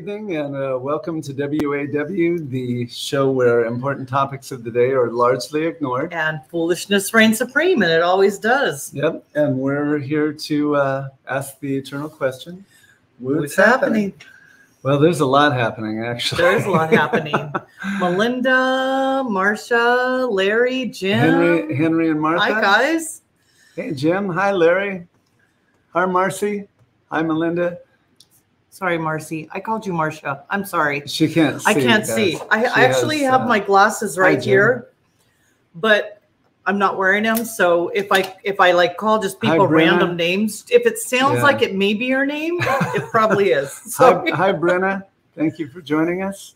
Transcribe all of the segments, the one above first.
evening, and uh, welcome to WAW, the show where important topics of the day are largely ignored. And foolishness reigns supreme, and it always does. Yep, and we're here to uh, ask the eternal question: What's happening? Well, there's a lot happening, actually. There is a lot happening. Melinda, Marcia, Larry, Jim. Henry, Henry, and Martha. Hi, guys. Hey, Jim. Hi, Larry. Hi, Marcy. Hi, Melinda. Sorry, Marcy. I called you Marcia. I'm sorry. She can't. See, I can't see. I, I actually has, have uh, my glasses right here, but I'm not wearing them. So if I if I like call just people Brenna. random names, if it sounds Yeah. like it may be your name, it probably is. Hi, hi, Brenna. Thank you for joining us.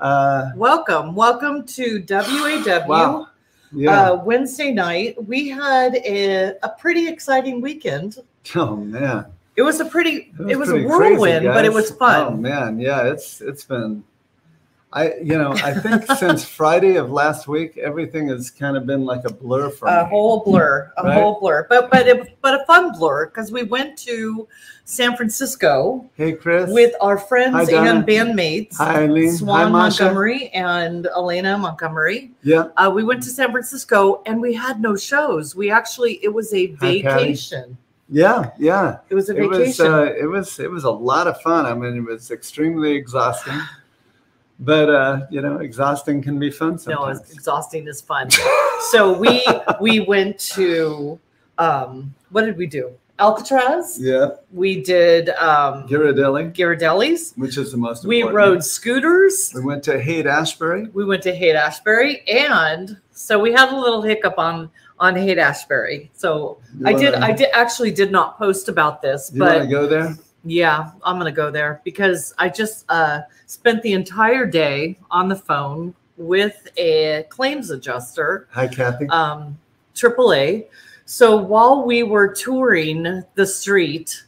Uh, welcome, welcome to WAW. wow. Yeah. uh, Wednesday night. We had a, a pretty exciting weekend. oh man. It was a pretty, it was, a pretty crazy, whirlwind, but it was fun. Oh man, yeah, it's it's been. I you know I think since Friday of last week everything has kind of been like a blur for a me. whole blur, a Right. whole blur, but but it, but a fun blur because we went to San Francisco Hey Chris. with our friends Hi, and bandmates, Hi Eileen. Hi Swan Masha. Montgomery and Elena Montgomery. Yeah. Uh, we went to San Francisco and we had no shows. We actually, it was a Hi, vacation. Yeah. Yeah. It was a vacation. It was uh, it was it was a lot of fun. I mean, it was extremely exhausting, but uh, you know, exhausting can be fun no, sometimes. it's exhausting is fun. so we we went to um what did we do alcatraz yeah, we did um Ghirardelli, Ghirardelli's which is the most. we important. rode scooters We went to Haight Ashbury. we went to haight ashbury and so we had a little hiccup on on haight ashbury so You i did i did actually did not post about this You but go there? yeah i'm gonna go there because i just uh spent the entire day on the phone with a claims adjuster Hi, Kathy. um, AAA. So while we were touring the street,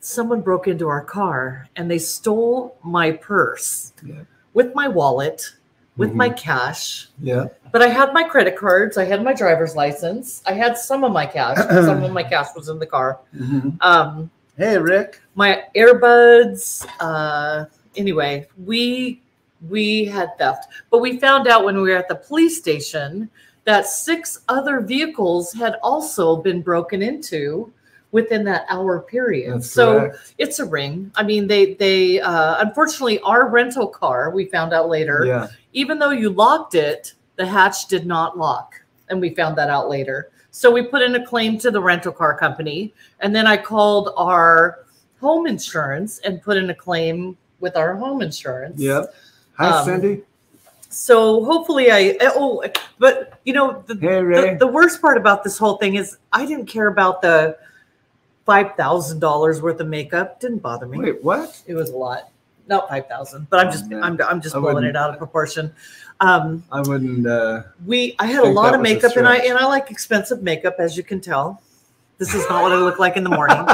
someone broke into our car and they stole my purse Yeah. with my wallet, with my Mhm. cash. yeah. But I had my credit cards, I had my driver's license, I had some of my cash. some of my cash was in the car. Mhm. Um, Hey, Rick. my earbuds. Uh, anyway, we we had theft, but we found out when we were at the police station that six other vehicles had also been broken into within that hour period. That's so correct. it's a ring. I mean, they they uh, unfortunately our rental car. We found out later, Yeah. Even though you locked it, the hatch did not lock, and we found that out later. So we put in a claim to the rental car company, and then I called our home insurance and put in a claim with our home insurance. Yep. Hi, Um, Cindy. So hopefully I oh but you know the, Hey, the the worst part about this whole thing is I didn't care about the five thousand dollars worth of makeup. Didn't bother me. Wait, what? It was a lot. Not five thousand, but I'm just man. I'm I'm just I blowing it out of proportion. Um, I wouldn't. Uh, we I had a lot of makeup and I and I like expensive makeup as you can tell. This is not what I look like in the morning.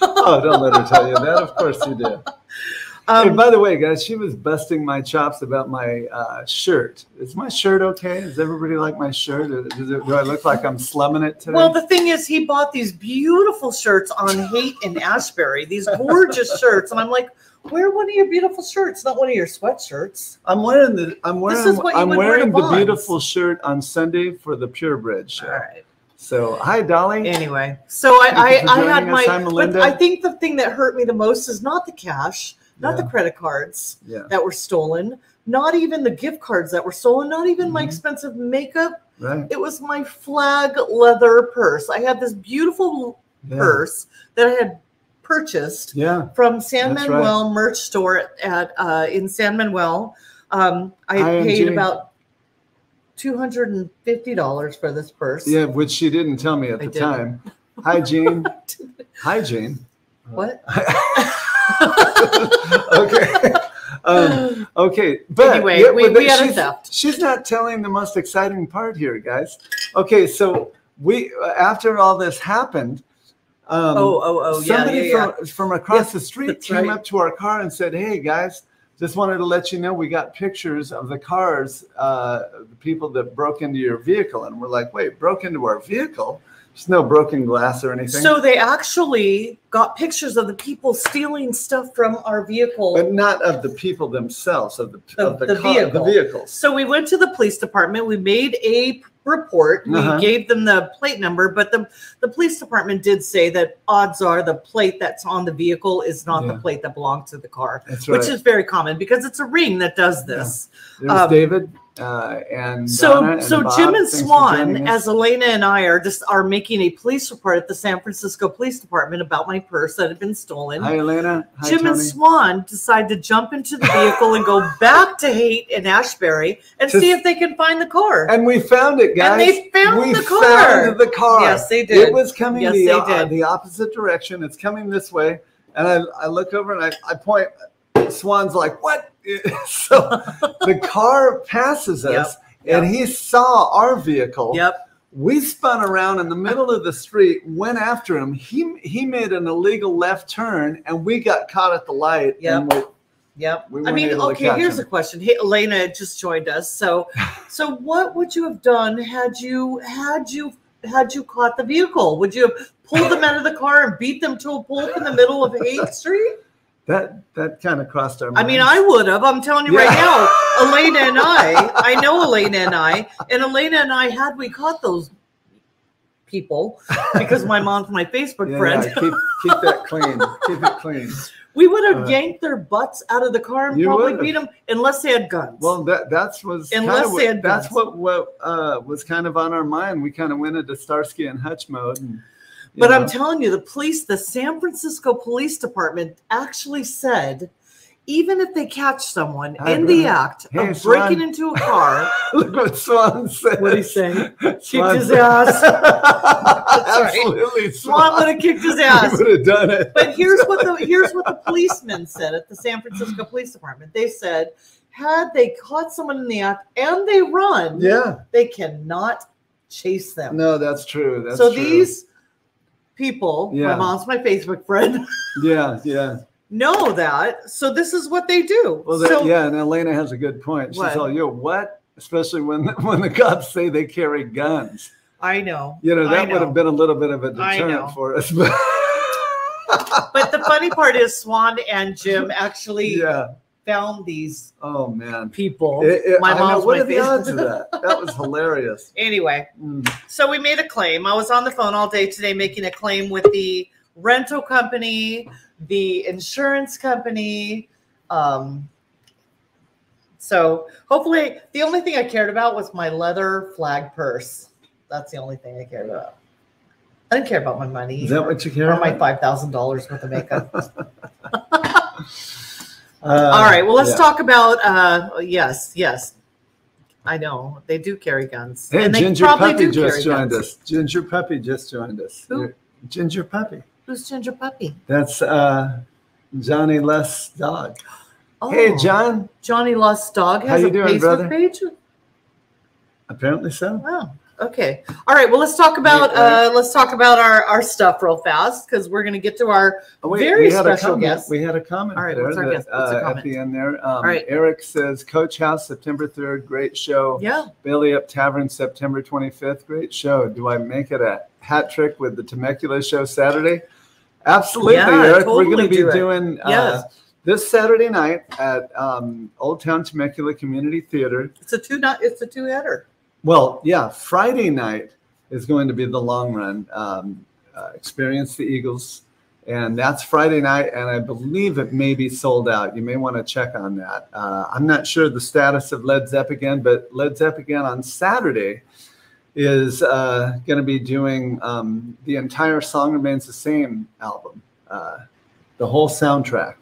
oh, don't let her tell you that. Of course you do. hey, Um, by the way, guys, she was busting my chops about my uh, shirt. Is my shirt okay? Does everybody like my shirt? Does it, do I look like I'm slumming it today? well, the thing is, he bought these beautiful shirts on Haight and Ashbury, these gorgeous shirts, and I'm like, wear one of your beautiful shirts, not one of your sweatshirts. I'm wearing the. I'm wearing. this is what you I'm would wear to wearing the Vons. beautiful shirt on Sunday for the Purebred show. All right. So, hi, Dolly. Anyway, so I Thank you for I, I had my. But I think the thing that hurt me the most is not the cash, not the credit cards yeah. that were stolen, not even the gift cards that were stolen, not even my Mhm. expensive makeup. Right. It was my flag leather purse. I had this beautiful Yeah. purse that I had purchased Yeah. from San Manuel merch store at uh, in San Manuel. Um, I IMG. paid about two hundred and fifty dollars for this purse. Yeah, which she didn't tell me at I the didn't. time. Hi, Jean. Hi, Jean. What? okay. Um, okay, but Anyway, yeah, we- but we had a theft. She's not telling the most exciting part here, guys. Okay, so we after all this happened, um, oh, oh, oh, yeah, somebody yeah, yeah. from from across Yes, the street came right. up to our car and said, "Hey, guys." Just wanted to let you know we got pictures of the cars, uh, the people that broke into your vehicle, and we're like, "Wait, broke into our vehicle?" There's no broken glass or anything. So they actually got pictures of the people stealing stuff from our vehicle. but not of the people themselves, of the, The- of the, the car, vehicle. the vehicles. So we went to the police department. We made a report. Uh-huh. We gave them the plate number, but the the police department did say that odds are the plate that's on the vehicle is not the plate that belonged to the car, right. which is very common because it's a ring that does this. There's um, David uh, and So and so Bob. Jim and Swan, as Elena and I are just are making a police report at the San Francisco Police Department about my purse that had been stolen. Hi, Elena. Hi, Jim and Swan decide to jump into the vehicle and go back to Haight and Ashbury and To- see if they can find the car. And we found it, guys. And they found we the car. found the car. Yes, they did. It was coming Yes, the, they uh, the opposite direction. It's coming this way. And I, I look over and I, I point. Swan's like, what? so the car passes us Yep, and he saw our vehicle. Yep. We spun around in the middle of the street, went after him. He he made an illegal left turn and we got caught at the light. And we, Yep. We I mean, okay, here's him. a question. Hey, Elena just joined us. So so what would you have done had you had you had you caught the vehicle? Would you have pulled them out of the car and beat them to a pulp in the middle of 8th Street? that that kind of crossed our I mean, I would have. I'm telling you right now, Elena and I, I know Elena and I, and Elena and I, had we caught those people, because my mom's my Facebook Yeah, friend, yeah, keep keep that clean. keep it clean. We would have Uh, yanked their butts out of the car and probably would've. beat them unless they had guns. Well, that that's was Unless they what, had that's guns. what what uh, was kind of on our mind. We kind of went into Starsky and Hutch mode. And, But I'm telling you, the police, the San Francisco Police Department actually said, even if they catch someone I in agree. the act Hey, of Swan. breaking into a car, look what Swan said. What'd he say? kicked Swan his said- ass. right. Absolutely, Swan would have kicked his ass. would have done it. But here's what the here's what the policemen said at the San Francisco Police Department. They said, had they caught someone in the act and they run, yeah, they cannot chase them. no, that's true. That's so true. these people, Yeah. my mom's my Facebook friend, yeah, yeah. Know that. So this is what they do. Well, so yeah, and Elena has a good point. She's all, "Yo, what?" Especially when when the cops say they carry guns. I know. You know, that would have been a little bit of a deterrent for us. But But the funny part is Swan and Jim actually yeah. found these Oh man. people. It- it- my know. mom's What are the odds of that? That was hilarious. Anyway, Mm. so we made a claim. I was on the phone all day today making a claim with the rental company, the insurance company. Um, so hopefully, the only thing I cared about was my leather flag purse. That's the only thing I cared about. I didn't care about my money Is that what you care or my five thousand dollars worth of makeup. Uh, All right. Well, let's yeah. talk about. Uh, yes, yes. I know they do carry guns, Hey, and they Ginger probably Puppy just joined guns. us. Ginger Puppy just joined us. Who? Ginger Puppy. Who's Ginger Puppy? That's uh, Johnny Les dog. Oh, Hey, John. Johnny Lost Dog How has you a doing, Facebook brother? page. Apparently so. Wow. Okay. All right. Well, let's talk about uh, let's talk about our our stuff real fast because we're going to get to our. Oh, wait, Very we had a special comment. guest. We had a comment All right, there what's our that, guest- what's uh, at comment? the end there. Um, right. Eric says, Coach House, September 3rd, great show. Yeah. Bailey Up Tavern, September 25th, great show. Do I make it a hat trick with the Temecula show Saturday? Absolutely, Yeah, Eric. We're going to be do doing uh, Yes. this Saturday night at um, Old Town Temecula Community Theater. It's a two not. It's a two header. Well, yeah, Friday night is going to be the long run. Um, uh, Experience the Eagles, and that's Friday night, and I believe it may be sold out. You may want to check on that. Uh, I'm not sure the status of Led Zeppelin, but Led Zeppelin on Saturday is uh, going to be doing um, the entire "Song Remains the Same" album, uh, the whole soundtrack,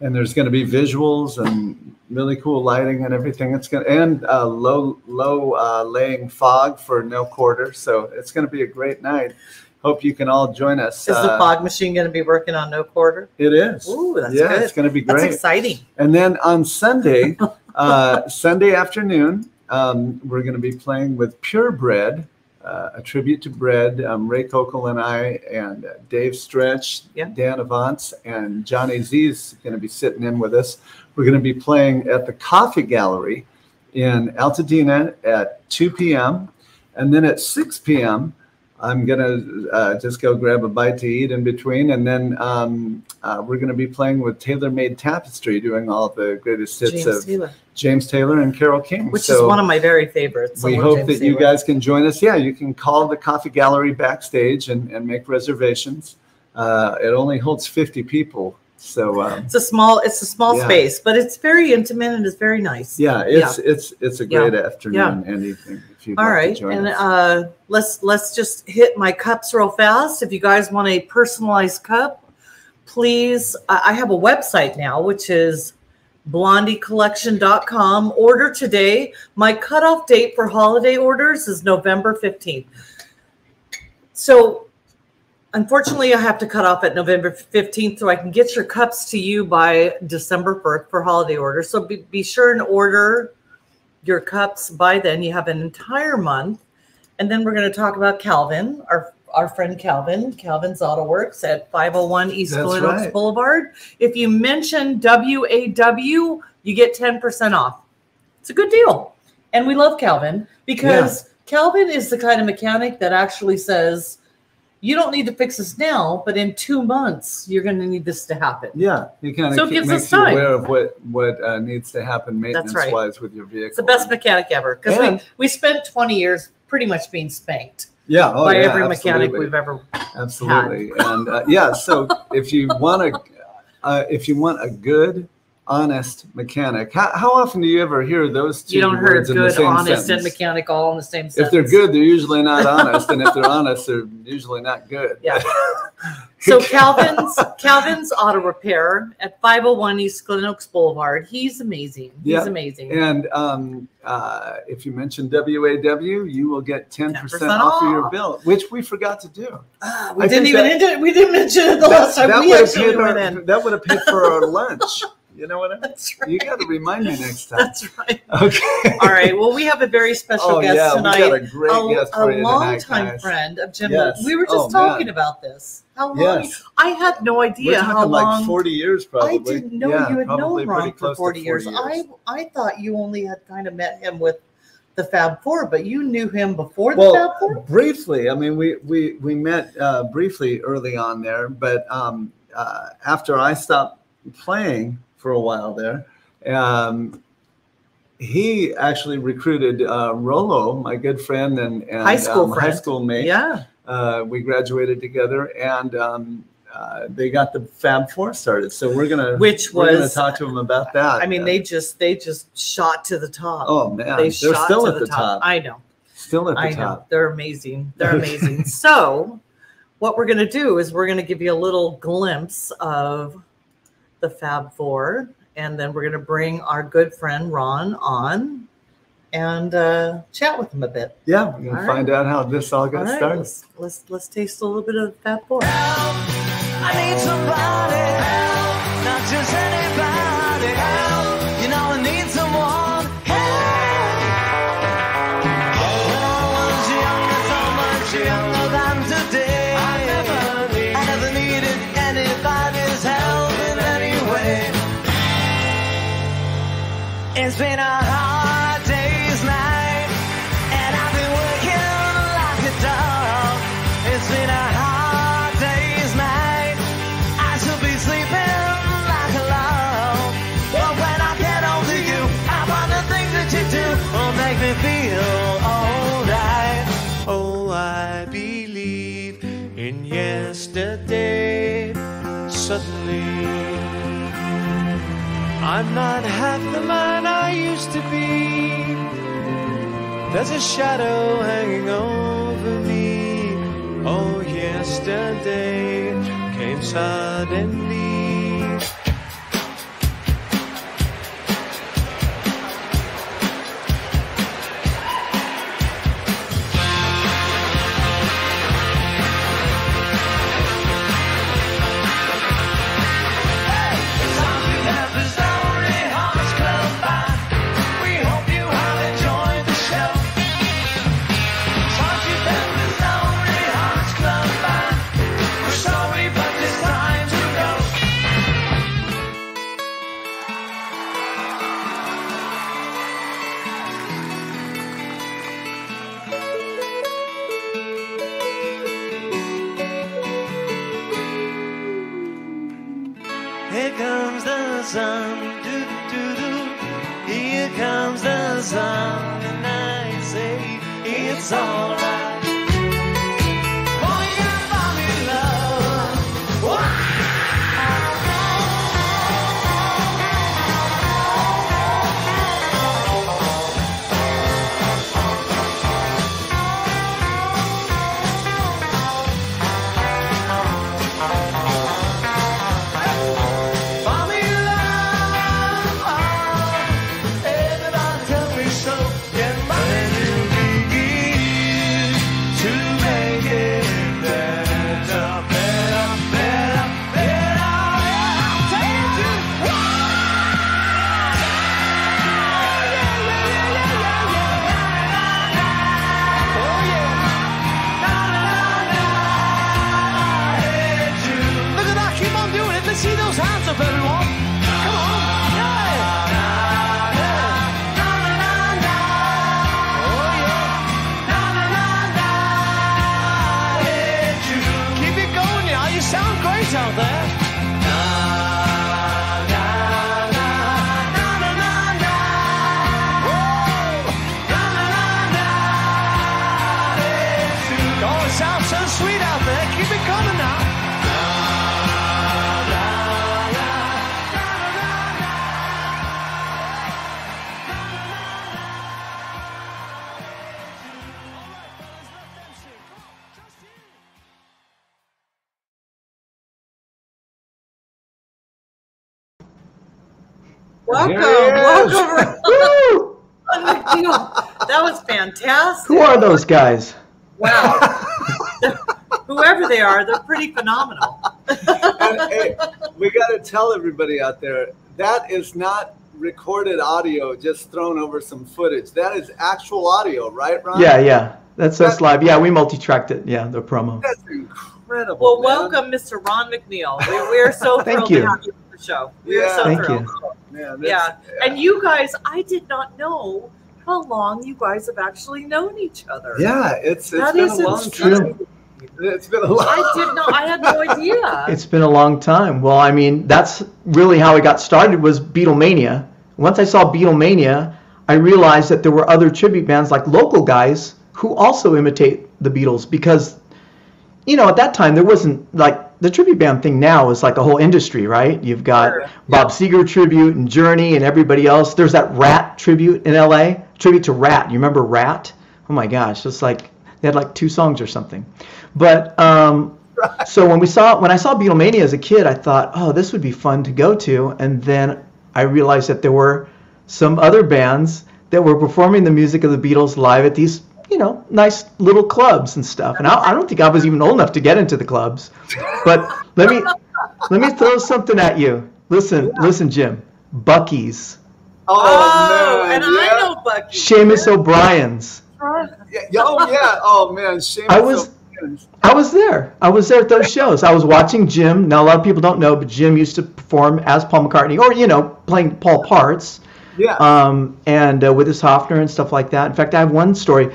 and there's going to be visuals and really cool lighting and everything. It's going to and uh, low low uh, laying fog for no quarter, so it's going to be a great night. Hope you can all join us. Is the Uh, fog machine going to be working on no quarter? It is. Ooh, that's yeah, good. it's going to be great. That's exciting. And then on Sunday, uh, Sunday afternoon, um, we're going to be playing with Purebred, uh, a tribute to bread. Um, Ray Kokel and I, and uh, Dave Stretch, Yeah. Dan Avance, and Johnny Z's going to be sitting in with us. We're going to be playing at the Coffee Gallery in Altadena at 2 p.m. And then at 6 p.m., I'm gonna uh, just go grab a bite to eat in between, and then um, uh, we're gonna be playing with Taylor Made Tapestry, doing all the greatest hits James of Taylor, James Taylor and Carole King. which So is one of my very favorites. we hope James that you guys can join us. Yeah, you can call the Coffee Gallery backstage and, and make reservations. Uh, it only holds 50 people, so um, It's a small, it's a small Yeah. space, but it's very intimate and it's very nice. yeah, it's it's it's a Yeah. great afternoon and evening if you'd All like right, and uh, let's let's just hit my cups real fast. If you guys want a personalized cup, please. I, I have a website now, which is blondiecollection.com. Order today. My cutoff date for holiday orders is November fifteenth. So, unfortunately, I have to cut off at November fifteenth, so I can get your cups to you by December first for holiday orders. So be, be sure and order your cups by then. You have an entire month. And then we're going to talk about Calvin, our our friend Calvin, Calvin's Auto Works at 501 East Glen Oaks right. Boulevard. If you mention WAW, you get 10% off. It's a good deal. And we love Calvin because Calvin is the kind of mechanic that actually says, you don't need to fix this now, but in two months, you're going to need this to happen. yeah, you kind of So it gives makes us you time. aware of what what uh, needs to happen maintenance right. wise with your vehicle. It's the best mechanic ever because we, we spent 20 years pretty much being spanked yeah, oh, by yeah, every mechanic we've ever Absolutely, and uh, yeah. So if you want to, uh, if you want a good, honest mechanic, how, how often do you ever hear those two you don't hear words in the good, honest, and mechanic all in the same sentence. If they're good, they're usually not honest, and if they're honest, they're usually not good. Yeah. So Calvin's Calvin's Auto Repair at 501 East Glen Oaks Boulevard. He's amazing. He's Yeah. amazing. And um, uh, if you mention WAW, you will get 10% 10% off of your bill, which we forgot to do. Ah, we I didn't even that- indi- we didn't mention it the last time we would have actually our, in. that would have paid for our lunch. You know what I mean? That's right. You got to remind me next time. That's right. Okay. All right. Well, we have a very special Oh guest yeah, tonight. we got a great a, guest a for you tonight, longtime guys. friend of Jim. Yes. We were just Oh, man. talking about this. How long? Yes, I had no we're idea talking how long. like 40 years probably. I didn't know Yeah, you had known Ron for close to 40 years. I I thought you only had kind of met him with the Fab Four, but you knew him before the Fab well, Four. briefly. I mean, we we we met uh, briefly early on there, but um, uh, after I stopped playing for a while there, um, he actually recruited uh, Rolo, my good friend and, and High school um, high school mate. Yeah, uh, we graduated together and um, uh, they got the Fab Four started. So we're gonna Which we're gonna was- talk to them about that. I mean they just they just shot to the top. oh man, they they're shot still to at the top. I know. Still at the I know. top. They're amazing. They're amazing. so, what we're going to do is we're going to give you a little glimpse of the Fab Four, and then we're going to bring our good friend Ron on and uh, chat with him a bit. Yeah, we're gonna All find out how this all All got right, started. let's, let's let's taste a little bit of Fab Four. I need somebody help, It's been a hard day's night, and I've been working like a dog. It's been a hard day's night. I should be sleeping like a log. But when I get hold you, I find the things that you do will make me feel alright. Oh, I believe in yesterday. Suddenly. I'm not half the man There's a shadow hanging over me. Oh, yesterday came suddenly. Fantastic. Who are those guys? Wow. Whoever they are, they're pretty phenomenal. And, hey, we got to tell everybody out there that is not recorded audio just thrown over some footage. That is actual audio, right, Ron? Yeah, yeah. That's us live. Yeah, we multi-tracked it. Yeah, the promo. That's incredible. Well, man. welcome, Mr. Ron McNeil. We, we're so Thank thrilled you. to have you on the show. We're Yeah. so Thank thrilled. you. Man, Yeah. that's- And you guys, I did not know how long you guys have actually known each other. Yeah, it's it's That been is a long insane. true. It's been a long. Time I did not. I had no idea. It's been a long time. Well, I mean, that's really how it got started was Beatlemania. Once I saw Beatlemania, I realized that there were other tribute bands like local guys who also imitate the Beatles because you know, at that time there wasn't like the tribute band thing now is like a whole industry, right? You've got Sure. Bob Seger tribute and Journey and everybody else. There's that Ratt tribute in LA, tribute to Ratt. You remember Ratt? Oh my gosh, it's like they had like two songs or something. But um, so when we saw when I saw Beatlemania as a kid, I thought, oh, this would be fun to go to, and then I realized that there were some other bands that were performing the music of the Beatles live at these, you know, nice little clubs and stuff. And I, I don't think I was even old enough to get into the clubs. But let me let me throw something at you. Listen, listen, Jim. Bucky's, oh, Oh, man, and yeah. I know Bucky. Seamus O'Brien's. Yeah, yeah, oh yeah. Oh man, Seamus I was- O'Brien's. I was there. I was there at those shows. I was watching Jim. Now a lot of people don't know, but Jim used to perform as Paul McCartney, or you know, playing Paul parts, Yeah. um, and uh, with his Hofner and stuff like that. In fact, I have one story.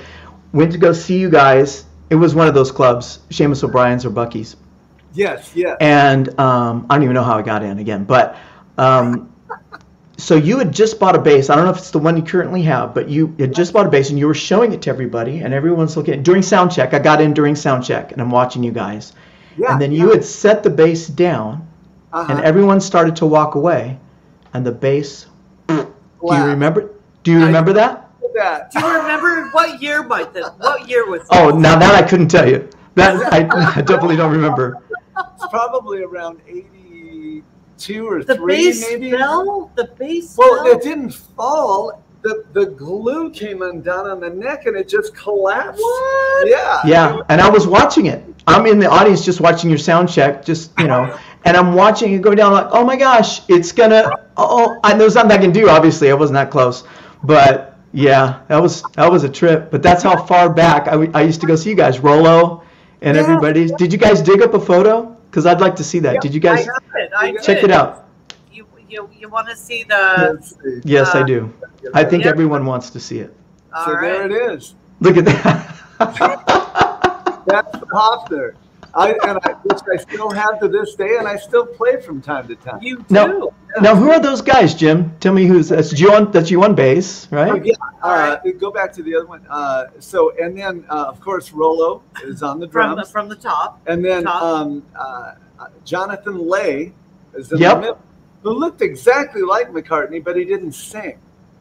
Went to go see you guys. It was one of those clubs, Seamus O'Brien's or Bucky's, yes. Yes. and um, I don't even know how I got in again. But um, so you had just bought a bass. I don't know if it's the one you currently have, but you had just bought a bass and you were showing it to everybody, and everyone's looking during sound check. I got in during sound check, and I'm watching you guys. yeah. and then you had set the bass down, uh-huh. and everyone started to walk away, and the bass. Do you remember? Do you I- remember that? that? Do you remember what year might the what year was? Oh, now that I couldn't tell you. That I, I definitely don't remember. It's probably around eighty-two or the three, base maybe. fell. The base Well, fell. it didn't fall. The the glue came undone on the neck, and it just collapsed. What? Yeah. Yeah, and I was watching it. I'm in the audience just watching your sound check, just you know, and I'm watching it go down like, oh my gosh, it's gonna. Oh, and there's nothing I can do. Obviously, I wasn't that close, but yeah, that was that was a trip. But that's how far back I, I used to go see you guys, Rolo, and Yeah. everybody. Did you guys dig up a photo? Because I'd like to see that. Did you I guys it. I check did. it out? You you, you want to see the? Let's see. Yes, I Uh, do. I think Yep. everyone wants to see it. All So right. there it is. Look at that. That's the Hofner. I, and I, which I still have to this day, and I still play from time to time. You do. No. Now, who are those guys, Jim? Tell me who's that's you on that's you on bass, Oh, right? yeah. Uh, go back to the other one. Uh, so, and then uh, of course Rolo is on the From the drums, from the top. and then top. um, uh, uh, Jonathan Lay is in Yep. the middle, who looked exactly like McCartney, but he didn't sing.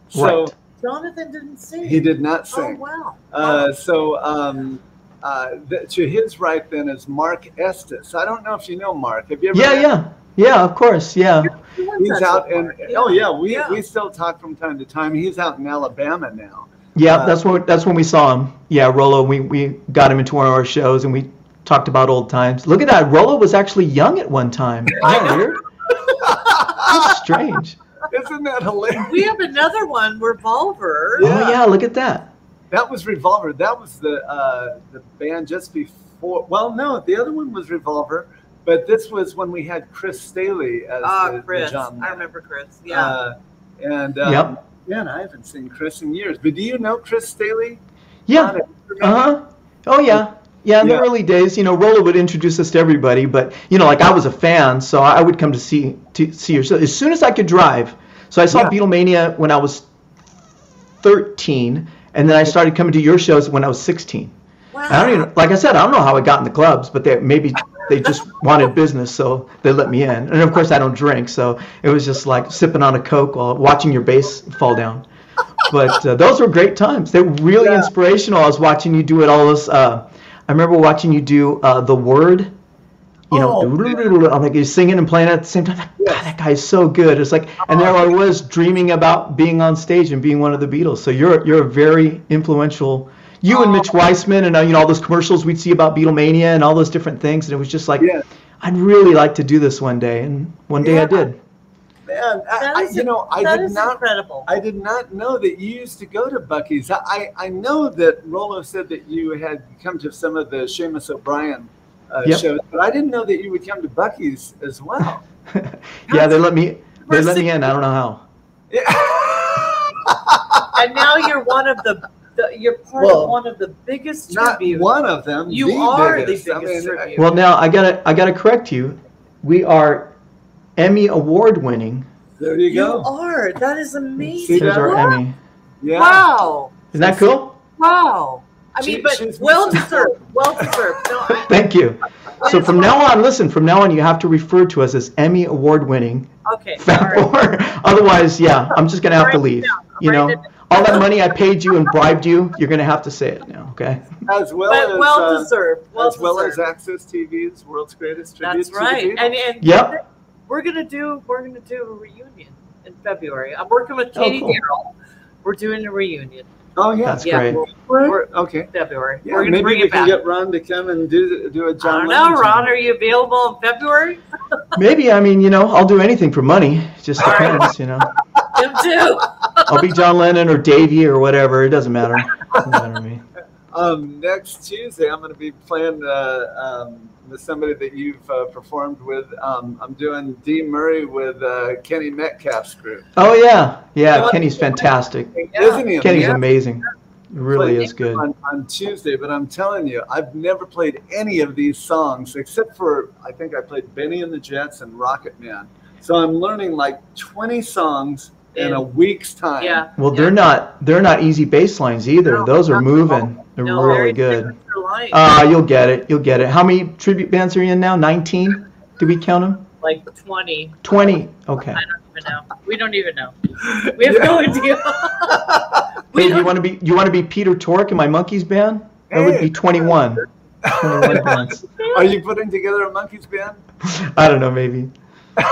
So Right. Jonathan didn't sing. he did not sing. Oh sing. wow. Uh, so um, uh, th- to his right then is Mark Estes. I don't know if you know Mark. Have you ever? Yeah, met yeah, yeah. Of course, yeah. He He's out the in. park. Oh yeah, we, Yeah. we still talk from time to time. He's out in Alabama now. Yeah, Uh, that's when that's when we saw him. Yeah, Rolo. We we got him into one of our shows and we talked about old times. Look at that. Rolo was actually young at one time. Isn't that weird? That's strange. Isn't that hilarious? We have another one, Revolver. Yeah. Oh yeah, look at that. That was Revolver. That was the uh, the band just before. Well, no, the other one was Revolver, but this was when we had Chris Staley as Ah, the, the Chris. John. I remember Chris. Yeah. Uh, and um, Yep. man, I haven't seen Chris in years. But do you know Chris Staley? Yeah. Uh huh. Oh yeah. Yeah, in Yeah. the early days, you know, Rolo would introduce us to everybody, but you know, like I was a fan, so I would come to see to see her. So as soon as I could drive, so I saw Yeah. Beatlemania when I was 13, and then I started coming to your shows when I was 16. wow. I don't even, like I said, I don't know how I got in the clubs, but they maybe they just wanted business, so they let me in. And of course, I don't drink, so it was just like sipping on a coke while watching your bass fall down. But uh, those were great times. They were really Yeah. inspirational. I was watching you do it all this. Uh, I remember watching you do uh, the word. You know, Oh, I'm like you're singing and playing at the same time. Like, Yes. God, that guy's so good. It's like, and there I was dreaming about being on stage and being one of the Beatles. So you're you're a very influential. You and Mitch Weissman and uh, you know all those commercials we'd see about Beatlemania and all those different things, and it was just like, Yeah. I'd really like to do this one day, and one day I did. Man, I, That I, you know, I did not. incredible. I did not know that you used to go to Bucky's. I, I, I know that Rolo said that you had come to some of the Seamus O'Brien uh, Yep. shows, but I didn't know that you would come to Bucky's as well. yeah, they let me they let me in. I don't know how. Yeah. and now you're one of the, the you're part Well, of one of the biggest Not tributes. one of them. You the are the biggest. I mean. Well, now I gotta I gotta correct you. We are Emmy award winning. There you You go. are. That is amazing. Here's that? our Emmy. Yeah. Wow. Isn't that cool? Wow. I She- mean, but well missing- deserved. Well deserved. No, I- Thank you. So from now on, listen. From now on, you have to refer to us as Emmy award winning. okay. All right. Otherwise, yeah, I'm just gonna have to leave. You know, all that money I paid you and bribed you, you're gonna have to say it now. Okay. As well But as well uh, deserved. Well as well as deserved. AXS TV's World's Greatest Tribute That's to the right. And and Yep. we're gonna do we're gonna do a reunion in February. I'm working with Oh, Katie cool. Darrell. We're doing a reunion oh yeah. That's Yeah. great. We're- okay. February. Yeah, we're maybe bring we it can back. get Ron to come and do do a I John don't know, Ron. song. Are you available in February? Maybe I mean, you know, I'll do anything for money. It just depends, you know. Him too. I'll be John Lennon or Davey or whatever. It doesn't matter. Doesn't matter to me. Um, next Tuesday, I'm going to be playing uh, um, with somebody that you've uh, performed with. Um, I'm doing Dee Murray with uh, Kenny Metcalf's group. Oh yeah, yeah. Kenny's fantastic. Isn't he? Kenny's amazing? amazing. Really is good. On, on Tuesday, but I'm telling you, I've never played any of these songs except for I think I played Bennie and the Jets and Rocket Man. So I'm learning like 20 songs in a week's time. Yeah. Well, they're not they're not easy bass lines either. No, Those are not at all. moving. They're No, really good. signature. Uh, you'll get it. You'll get it. How many tribute bands are you in now? 19? Did we count them? like 20. 20. Okay. I don't even know. We don't even know. We have no idea. we Hey, do you want to be you want to be Peter Tork in my Monkees band? That would be 21. 21 bands. Are you putting together a Monkees band? I don't know, maybe.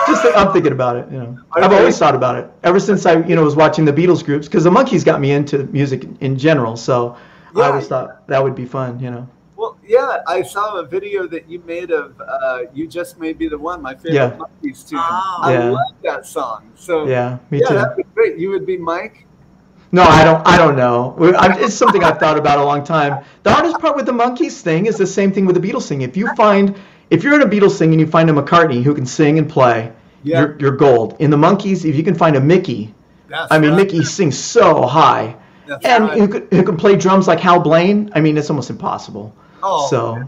Just I'm thinking about it. You know, I've always thought about it ever since I, you know, was watching the Beatles groups because the Monkees got me into music in general. So I always thought that would be fun. You know. Well, yeah, I saw a video that you made of uh, "You Just May Be the One," my favorite Yeah. Monkees tune. Oh. I Yeah. love that song. So Yeah, me yeah, too. that'd be great. You would be Mike. No, I don't. I don't know. It's something I've thought about a long time. The hardest part with the Monkees thing is the same thing with the Beatles thing. If you find, if you're in a Beatles thing and you find a McCartney who can sing and play, Yeah. you're, you're gold. In the Monkees, if you can find a Mickey, That's I mean, right. Mickey sings so high, That's and right. who, could, who can play drums like Hal Blaine. I mean, it's almost impossible. oh, So,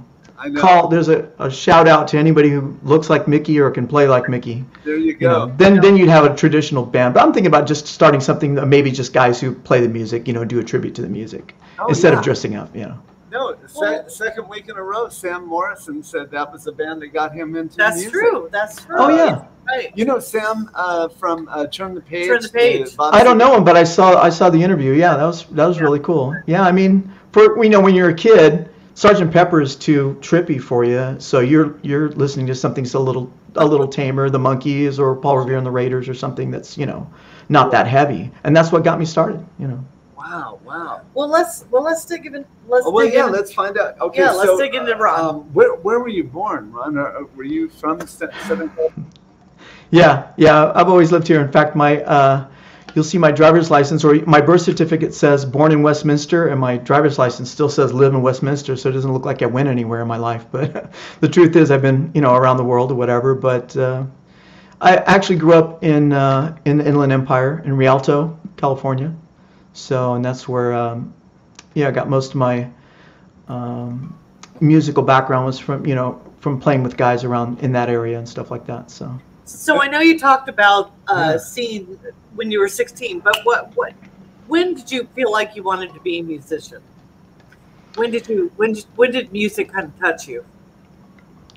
call. There's a, a shout out to anybody who looks like Mickey or can play like Mickey. There you You go. know, then then you'd have a traditional band. But I'm thinking about just starting something. that Maybe just guys who play the music. You know, do a tribute to the music Oh, instead yeah. of dressing up. You know. No, the se- second week in a row, Sam Morrison said that was the band that got him into That's music. true. That's true. Oh yeah. Right. You know Sam uh, from uh, Turn the Page. Turn the Page. Bob I don't know him, but I saw I saw the interview. Yeah, that was that was really cool. Yeah, I mean, for you know, when you're a kid, Sergeant Pepper is too trippy for you, so you're you're listening to something that's a little a little tamer, the Monkees or Paul Revere and the Raiders or something that's you know not that heavy, and that's what got me started. You know. Wow, wow. Well, let's well let's dig in. Let's Oh, well, dig yeah, in. let's find out. Okay, Yeah, let's so, dig into Ron. Um, where, where were you born, Ron? Or, or were you from Se- Southern California? Yeah, yeah. I've always lived here. In fact, my uh, you'll see my driver's license or my birth certificate says born in Westminster, and my driver's license still says live in Westminster. So it doesn't look like I went anywhere in my life. But the truth is, I've been you know around the world or whatever. But uh, I actually grew up in uh, in the Inland Empire in Rialto, California. So and that's where um, yeah I got most of my um, musical background was from you know from playing with guys around in that area and stuff like that. So. So I know you talked about uh, Yeah. seeing when you were 16, but what what when did you feel like you wanted to be a musician? When did you when did, when did music kind of touch you?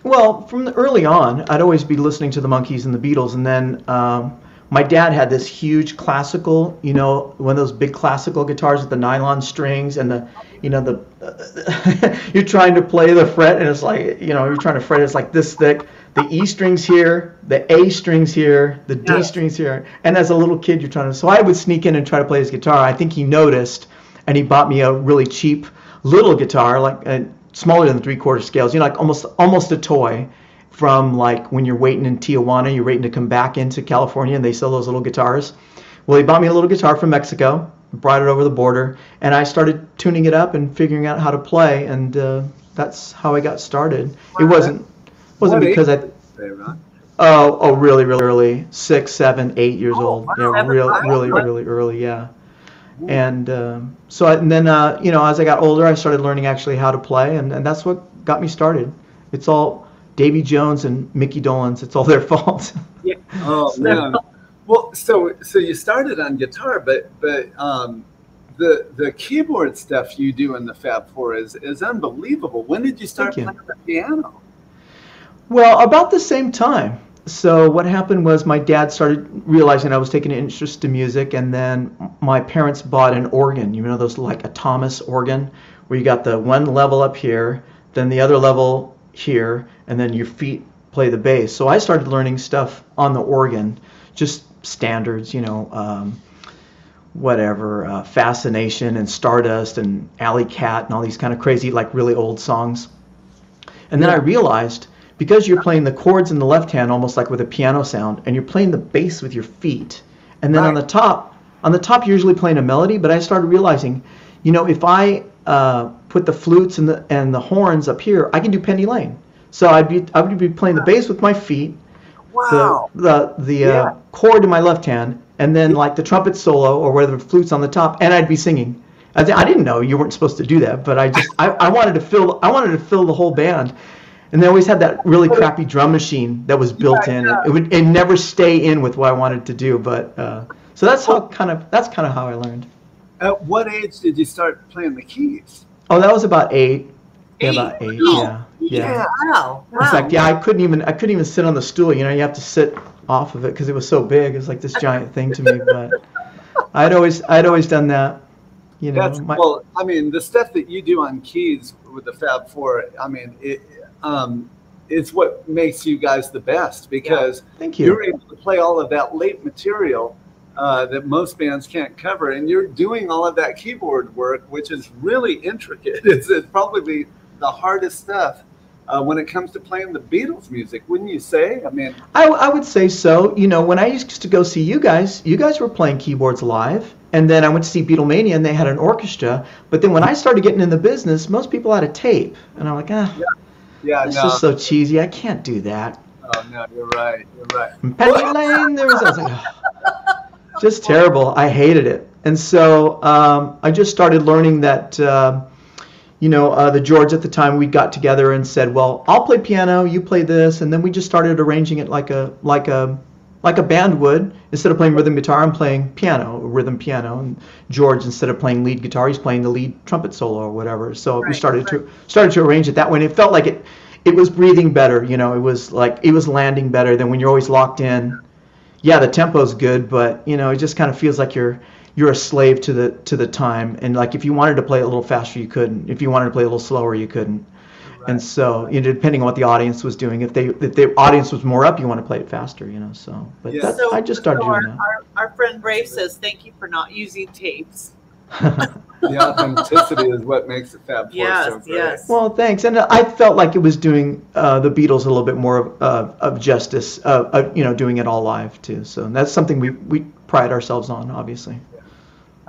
Well, from the early on, I'd always be listening to the Monkees and the Beatles, and then um, my dad had this huge classical, you know, one of those big classical guitars with the nylon strings and the, you know, the you're trying to play the fret, and it's like, you know, you're trying to fret, it's like this thick. The E strings here, the A strings here, the D Yeah. strings here, and as a little kid, you're trying to. So I would sneak in and try to play his guitar. I think he noticed, and he bought me a really cheap little guitar, like uh, smaller than three quarter scales. You know, like almost almost a toy. From like when you're waiting in Tijuana, you're waiting to come back into California, and they sell those little guitars. Well, he bought me a little guitar from Mexico, brought it over the border, and I started tuning it up and figuring out how to play, and uh, that's how I got started. It wasn't wasn't What because I Say, Ron. Oh, oh, really, really early. Six, seven, eight years Oh, old. wow. Yeah, real, wow. really, really early. Yeah. And um, so, I, and then uh, you know, as I got older, I started learning actually how to play, and, and that's what got me started. It's all Davy Jones and Mickey Dolenz. It's all their fault. Oh man. Well, so so you started on guitar, but but um, the the keyboard stuff you do in the Fab Four is is unbelievable. When did you start Thank you. playing the piano? Well, about the same time. So what happened was my dad started realizing I was taking an interest in music, and then my parents bought an organ. You know those like a Thomas organ, where you got the one level up here, then the other level here, and then your feet play the bass. So I started learning stuff on the organ, just standards, you know, um, whatever, uh, Fascination and Stardust and Alley Cat and all these kind of crazy, like really old songs. And then I realized because you're playing the chords in the left hand almost like with a piano sound, and you're playing the bass with your feet, and then on the top, on the top you're usually playing a melody. But I started realizing, you know, if I uh, put the flutes and the and the horns up here, I can do Penny Lane. So I'd be I would be playing the bass with my feet, Wow. the the the Yeah. uh, chord in my left hand, and then like the trumpet solo or whether the flute's on the top, and I'd be singing. I, I didn't know you weren't supposed to do that, but I just I, I wanted to fill I wanted to fill the whole band, and they always had that really crappy drum machine that was built in. It, would it never stay in with what I wanted to do, but uh, so that's how kind of that's kind of how I learned. At what age did you start playing the keys? Oh, that was about eight. Yeah, Eight? about eight. Wow. Yeah, yeah. Wow. wow. In fact, yeah, I couldn't even I couldn't even sit on the stool. You know, you have to sit off of it because it was so big. It was like this giant thing to me. But I'd always I'd always done that. You know, That's my, well. I mean, the stuff that you do on keys with the Fab Four. I mean, it um, it's what makes you guys the best because thank you. you're able to play all of that late material uh, that most bands can't cover, and you're doing all of that keyboard work, which is really intricate. It's, it's probably the hardest stuff uh, when it comes to playing the Beatles music, wouldn't you say? I mean, I, I would say so. You know, when I used to go see you guys, you guys were playing keyboards live. And then I went to see Beatlemania and they had an orchestra. But then when I started getting in the business, most people had a tape. And I'm like, ah, yeah, that's no, just so cheesy. I can't do that. oh, no, you're right, you're right. Penny Lane, there was, I was like, "Oh." just terrible. I hated it. And so um, I just started learning that, uh, you know, uh, the George at the time, we got together and said, well, I'll play piano, you play this, and then we just started arranging it like a like a like a band would. Instead of playing rhythm guitar, I'm playing piano, rhythm piano, and George, instead of playing lead guitar, he's playing the lead trumpet solo or whatever. So we Right, started to started to arrange it that way, and it felt like it it was breathing better. You know, it was like it was landing better than when you're always locked in. Yeah, the tempo's good, but you know, it just kind of feels like you're you're a slave to the to the time. And like if you wanted to play a little faster you couldn't. If you wanted to play a little slower you couldn't. And so you know depending on what the audience was doing if they if the audience was more up you want to play it faster you know so. But Yeah. that's, So- i just started so our, doing our, our friend Brave says, thank you for not using tapes. That The authenticity is what makes the Fab Four Yes, so great. yes. well thanks and i felt like it was doing uh, the beatles a little bit more of, uh, of justice uh, uh, you know doing it all live too so that's something we we pride ourselves on obviously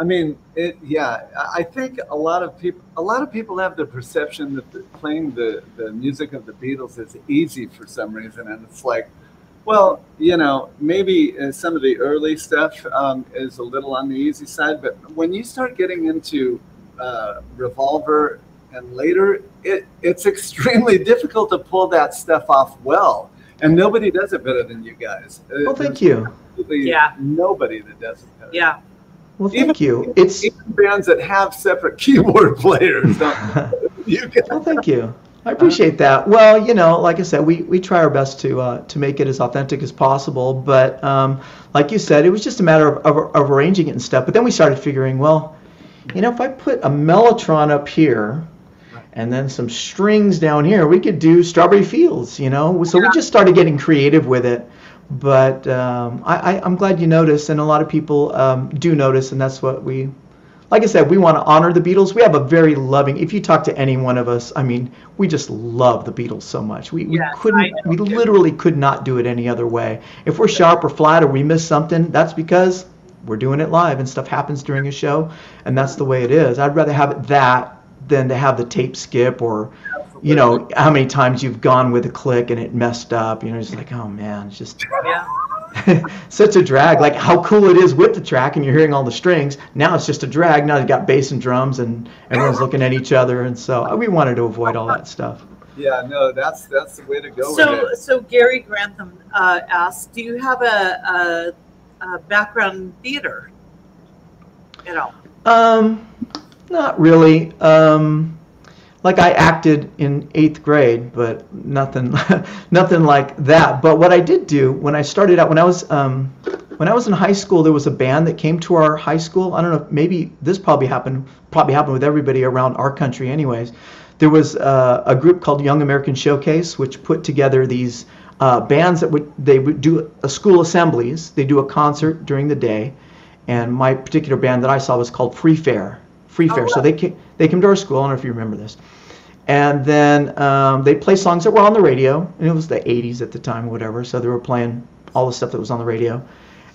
I mean, it. Yeah, I- I think a lot of people, a lot of people have the perception that the, playing the the music of the Beatles is easy for some reason, and it's like, well, you know, maybe uh, some of the early stuff um, is a little on the easy side, but when you start getting into uh, Revolver and later, it it's extremely difficult to pull that stuff off well, and nobody does it better than you guys. Uh, well thank you Yeah. Nobody that does it better. Yeah. well thank you it's even bands that have separate keyboard players. Don't, you guys, Well, thank you. I appreciate that. Well, you know, like I said, we, we try our best to uh, to make it as authentic as possible. But um, like you said, it was just a matter of, of, of arranging it and stuff. But then we started figuring, well, you know, if I put a mellotron up here and then some strings down here, we could do Strawberry Fields. You know, so we just started getting creative with it. But um, I, I, I'm glad you noticed, and a lot of people um, do notice, and that's what we like I said, we want to honor the Beatles. We have a very loving. If you talk to any one of us, I mean, we just love the Beatles so much. We, we Yes, couldn't, we literally could not do it any other way. If we're sharp or flat or we miss something, that's because we're doing it live and stuff happens during a show, and that's the way it is. I'd rather have it that than to have the tape skip or, you know, how many times you've gone with a click and it messed up. You know, it's like, oh man, it's just Yeah. such a drag. Like how cool it is with the track, and you're hearing all the strings. Now it's just a drag. Now you've got bass and drums, and everyone's looking at each other, and so uh, we wanted to avoid all that stuff. yeah, no, that's that's the way to go So, with it. so Gary Grantham uh, asked, do you have a, a, a background in theater? at all?" Um, not really. Um, like I acted in eighth grade, but nothing, nothing like that. But what I did do when I started out, when I was, um, when I was in high school, there was a band that came to our high school. I don't know, maybe this probably happened, probably happened with everybody around our country, anyways. There was uh, a group called Young American Showcase, which put together these uh, bands that would they would do a school assemblies. They do a concert during the day, and my particular band that I saw was called Free Fair. Free Fair. So they came, they came to our school. I don't know if you remember this. And then um, they play songs that were on the radio, and it was the 80s at the time, or whatever. So they were playing all the stuff that was on the radio.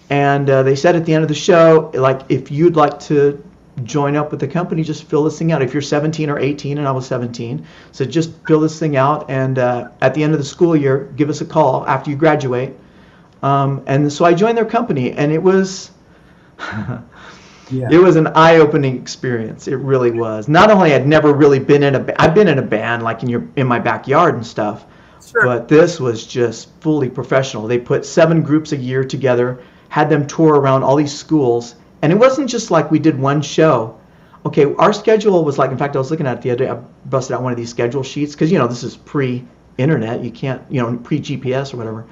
And uh, they said at the end of the show, like, if you'd like to join up with the company, just fill this thing out. If you're 17 or 18, and I was 17, so just fill this thing out, and uh, at the end of the school year, give us a call after you graduate. Um, and so I joined their company, and it was. Yeah. It was an eye-opening experience. It really was. Not only I'd never really been in a, I've been in a band like in your in my backyard and stuff, sure. but this was just fully professional. They put seven groups a year together, had them tour around all these schools, and it wasn't just like we did one show. Okay, our schedule was like. In fact, I was looking at it the other day. I busted out one of these schedule sheets because you know this is pre-internet. You can't, you know, pre-GPS or whatever.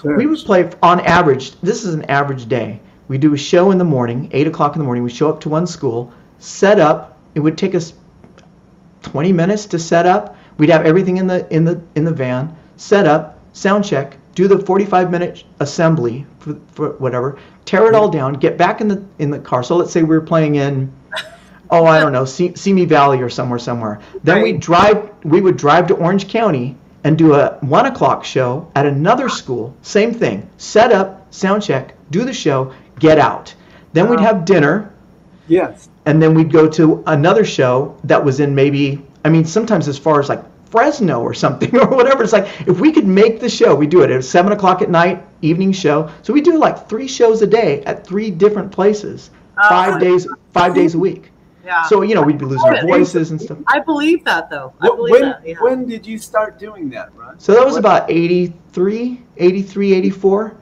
Sure. We would play on average. This is an average day. We do a show in the morning, eight o'clock in the morning. We show up to one school, set up. It would take us 20 minutes to set up. We'd have everything in the in the in the van, set up, sound check, do the 45 minute assembly for, for whatever, tear it all down, get back in the in the car. So let's say we were playing in oh I don't know, Se- Simi Valley or somewhere somewhere. Then we Right. drive we would drive to Orange County and do a one o'clock show at another school. Same thing. Set up, sound check, do the show, get out. Then we'd have dinner, Yes. and then we'd go to another show that was in maybe I mean sometimes as far as like Fresno or something or whatever. It's like if we could make the show, we do it. It was seven o'clock at night, evening show. So we do like three shows a day at three different places, Oh. five days, five days a week. Yeah. So you know we'd be losing our voices and stuff. I believe that though. I believe when, that. Yeah. when did you start doing that, Ron? So that was about 83, 83, 84.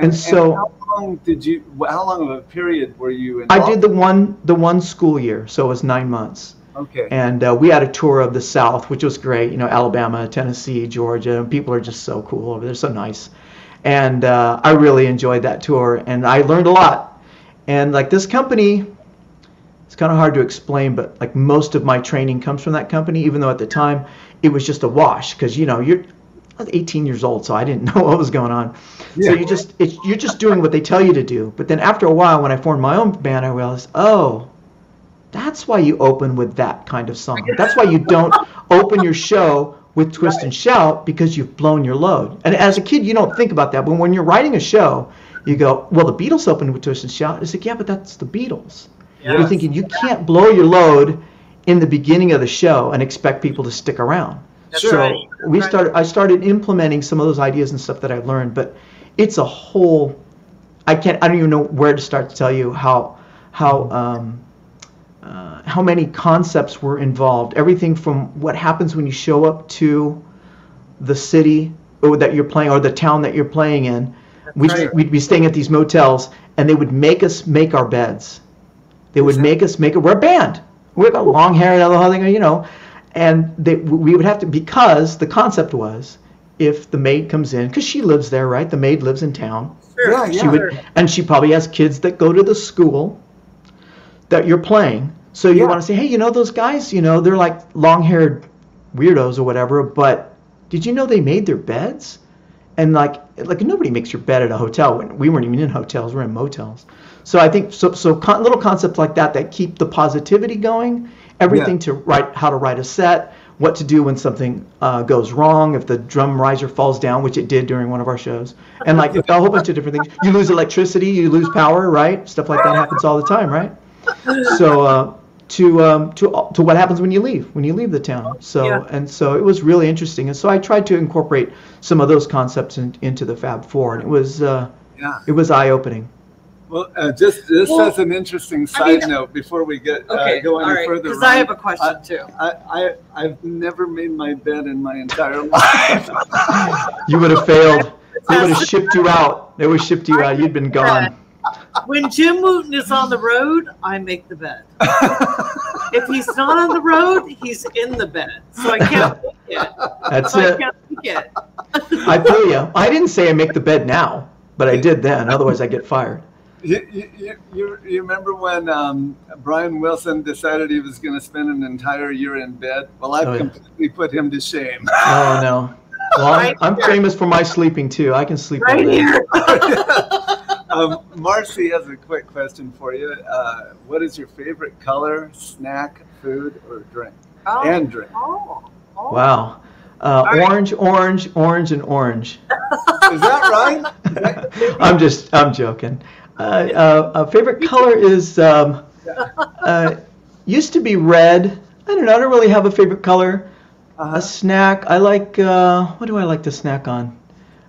And so how long did you? How long of a period were you? In? I did the one the one school year, so it was nine months. Okay. And uh, we had a tour of the South, which was great. You know, Alabama, Tennessee, Georgia. and People are just so cool over there, so nice. And uh, I really enjoyed that tour, and I learned a lot. And like this company, it's kind of hard to explain, but like most of my training comes from that company. Even though at the time it was just a wash, because you know you're I was 18 years old, so I didn't know what was going on. Yeah. So you just it's, you're just doing what they tell you to do. But then after a while, when I formed my own band, I realized, oh, that's why you open with that kind of song. That's why you don't open your show with twist and shout because you've blown your load. And as a kid, you don't think about that. But when you're writing a show, you go, well, the Beatles opened with twist and shout. It's like, yeah, but that's the Beatles. You're thinking you can't blow your load in the beginning of the show and expect people to stick around. That's so right. we started. I started implementing some of those ideas and stuff that I learned, but it's a whole. I can't. I don't even know where to start to tell you how how um, uh, how many concepts were involved. Everything from what happens when you show up to the city or that you're playing or the town that you're playing in. We'd, right. we'd be staying at these motels and they would make us make our beds. They would make us make it. We're a band. We've got long hair and all the whole thing, you know. And they, we would have to because the concept was if the maid comes in because she lives there, right? The maid lives in town. Sure, Yeah, yeah. She would, and she probably has kids that go to the school that you're playing. So you Yeah. want to say, hey, you know those guys? You know they're like long-haired weirdos or whatever. But did you know they made their beds? And like, like nobody makes your bed at a hotel. When we weren't even in hotels, we're in motels. So I think so. So con- little concepts like that that keep the positivity going. Everything to write, how to write a set, what to do when something uh, goes wrong, if the drum riser falls down, which it did during one of our shows, and like a whole bunch of different things. You lose electricity, you lose power, right? Stuff like that happens all the time, right? So uh, to um, to to what happens when you leave when you leave the town. So Yeah. and so it was really interesting, and so I tried to incorporate some of those concepts in, into the Fab Four, and it was uh, Yeah. it was eye opening. Well, uh, just this Well, as an interesting I side mean- note before we get uh, go all any right. further. Because I have a question I- too. I, I I've never made my bed in my entire life. You would have failed. They would have shipped you out. They would have shipped you out. You'd been gone. When Jim Wooten is on the road, I make the bed. If he's not on the road, he's in the bed. So I can't pick it. That's So I can't pick it. I feel you. I didn't say I make the bed now, but I did then. Otherwise, I get fired. You, you, you, you you remember when um, Brian Wilson decided he was going to spend an entire year in bed? Well, I've Oh, yeah. completely put him to shame. Oh no. Well, I'm, Right I'm famous for my sleeping too. I can sleep all Right day. here. um, Marcy has a quick question for you. Uh, what is your favorite color, snack, food, or drink? Oh, And drink. oh, oh. Wow. Uh, right. orange, orange, orange, and orange. Is that right? Is that- I'm just, I'm joking. Uh, uh, uh, favorite color is um, uh, used to be red. I don't know. I don't really have a favorite color. uh, A snack. I like. Uh, what do I like to snack on?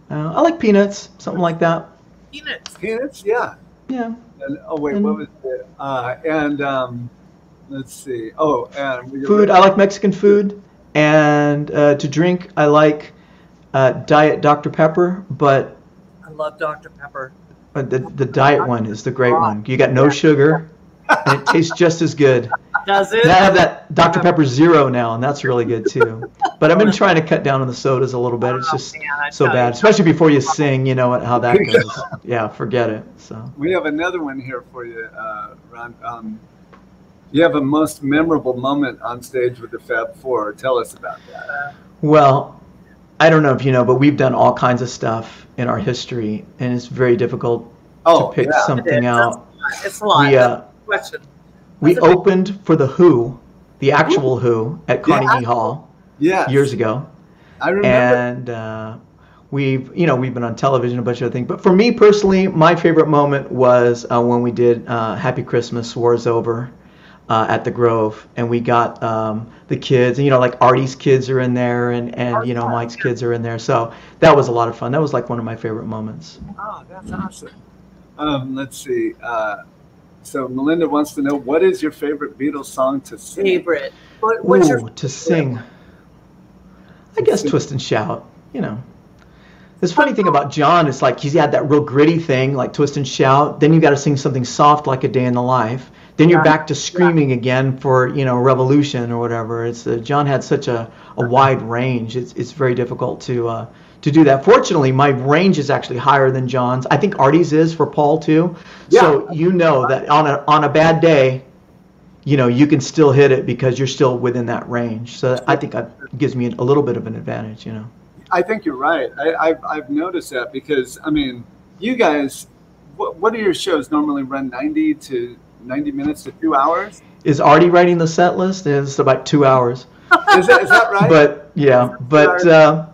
Uh, I like peanuts, something like that. Peanuts. peanuts? Yeah. Yeah. And, oh wait, And- what was it? Uh, and um, let's see. Oh, and we Food. I like Mexican food, and uh, to drink, I like uh, Diet Dr Pepper, but I love Dr. Pepper. The the diet one is the great one. You got no sugar, and it tastes just as good. Does it? And I have that Dr Pepper Zero now, and that's really good too. But I've been trying to cut down on the sodas a little bit. It's just Oh, Man, I so bad, especially before you sing. You know how that goes. Yeah, forget it. So. We have another one here for you, uh, Ron. Um, you have a most memorable moment on stage with the Fab Four. Tell us about that. Well, I don't know if you know, but we've done all kinds of stuff in our history, and it's very difficult Oh, to pick yeah. something It out. It's a lot. We, uh, Question. we That's big- opened for the Who, the actual Who, at Yeah. Carnegie Hall yeah. years ago, I remember. and uh, we've you know we've been on television a bunch of other things. But for me personally, my favorite moment was uh, when we did uh, "Happy Christmas, War's Over." Uh, at the Grove, and we got um, the kids, and you know, like Artie's kids are in there, and and you know, Mike's kids are in there. So that was a lot of fun. That was like one of my favorite moments. oh, that's awesome. Um, let's see. Uh, So Melinda wants to know what is your favorite Beatles song to sing? Favorite. What, what's Ooh, your to sing. I guess twist and shout. You know. This funny thing about John is like he's had that real gritty thing, like twist and shout. Then you got to sing something soft, like a day in the life. Then you're Yeah. back to screaming again for you know revolution or whatever. It's uh, John had such a, a wide range. It's it's very difficult to uh, to do that. Fortunately, my range is actually higher than John's. I think Artie's is for Paul too. Yeah. So you know that on a on a bad day, you know you can still hit it because you're still within that range. So I think that gives me a little bit of an advantage. You know. I think you're right. I, I've, I've noticed that because, I mean, you guys, what, what do your shows normally run 90 to 90 minutes to two hours? Is Artie writing the set list? It's about two hours. Is that, is that right? But yeah, but uh,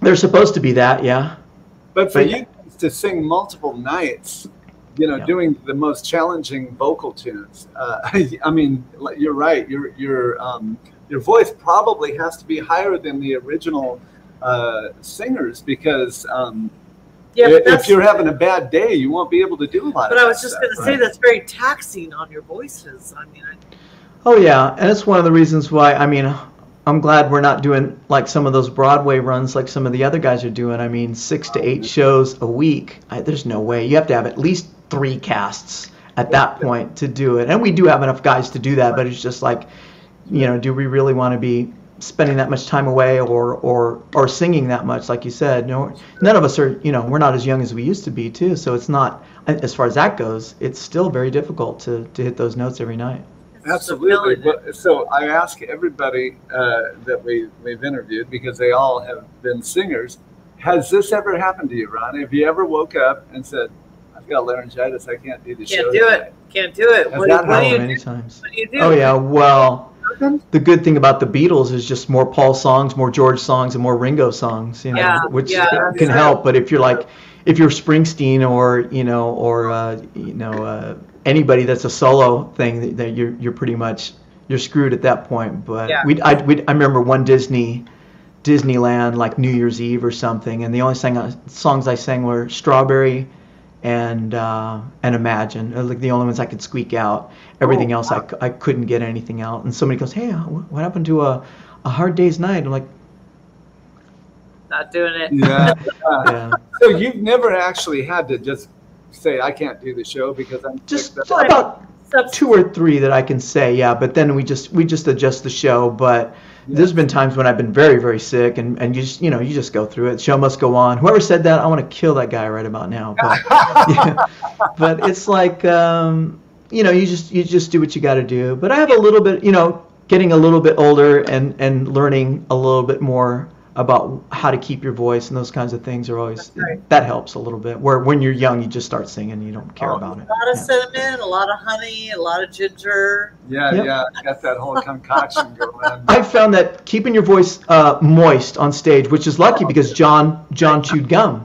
they're supposed to be that. Yeah. But for But- you to sing multiple nights, you know, Yeah. doing the most challenging vocal tunes, uh, I mean, you're right. Your your um, your voice probably has to be higher than the original uh, singers because um, yeah, i- but if you're having a bad day, you won't be able to do a lot. but of I was just going to say that's very taxing on your voices. I mean, I, Oh yeah, and it's one of the reasons why. I mean, I'm glad we're not doing like some of those Broadway runs like some of the other guys are doing. I mean, six to eight shows a week. I, there's no way. You have to have at least three casts at that point to do it. And we do have enough guys to do that, but it's just like, you know, do we really want to be spending that much time away or or or singing that much like you said no none of us are you know we're not as young as we used to be too so it's not as far as that goes it's still very difficult to to hit those notes every night Absolutely. So I ask everybody uh, that we, we've interviewed because they all have been singers. Has this ever happened to you, Ron? Have you ever woke up and said, "I've got laryngitis. I can't do the show"? can't do today"? it. Can't do it. Has What, that what do you many do? times What do you do? oh yeah well Happened? the good thing about the Beatles is just more Paul songs, more George songs, and more Ringo songs, you know, Yeah, which yeah, can help. But if you're like, if you're Springsteen or you know, or uh, you know, uh, anybody that's a solo thing, that, that you're you're pretty much you're screwed at that point. But Yeah. we I we I remember one Disney. Disneyland like New Year's Eve or something, and the only sang, songs I sang were "Strawberry" and uh, and "Imagine." Uh, Like the only ones I could squeak out. Everything Oh, else I couldn't get anything out. And somebody goes, "Hey, what happened to a, a hard day's night?" I'm like, Not doing it. Yeah. Uh, "Yeah." so you've never actually had to just say, "I can't do the show because I'm Just about Subs- two or three that I can say, yeah. But then we just we just adjust the show. But there's been times when I've been very very sick, and and you just you know you just go through it. Show must go on. Whoever said that, I want to kill that guy right about now. But yeah. but it's like um, you know you just you just do what you got to do. But I have a little bit you know getting a little bit older and and learning a little bit more about how to keep your voice and those kinds of things are always right. that helps a little bit. Where when you're young, you just start singing, you don't care Oh, about it. A lot of Yeah. cinnamon, a lot of honey, a lot of ginger. yeah, Yep. yeah, got that whole concoction going. I found that keeping your voice uh, moist on stage, which is lucky because John John chewed gum.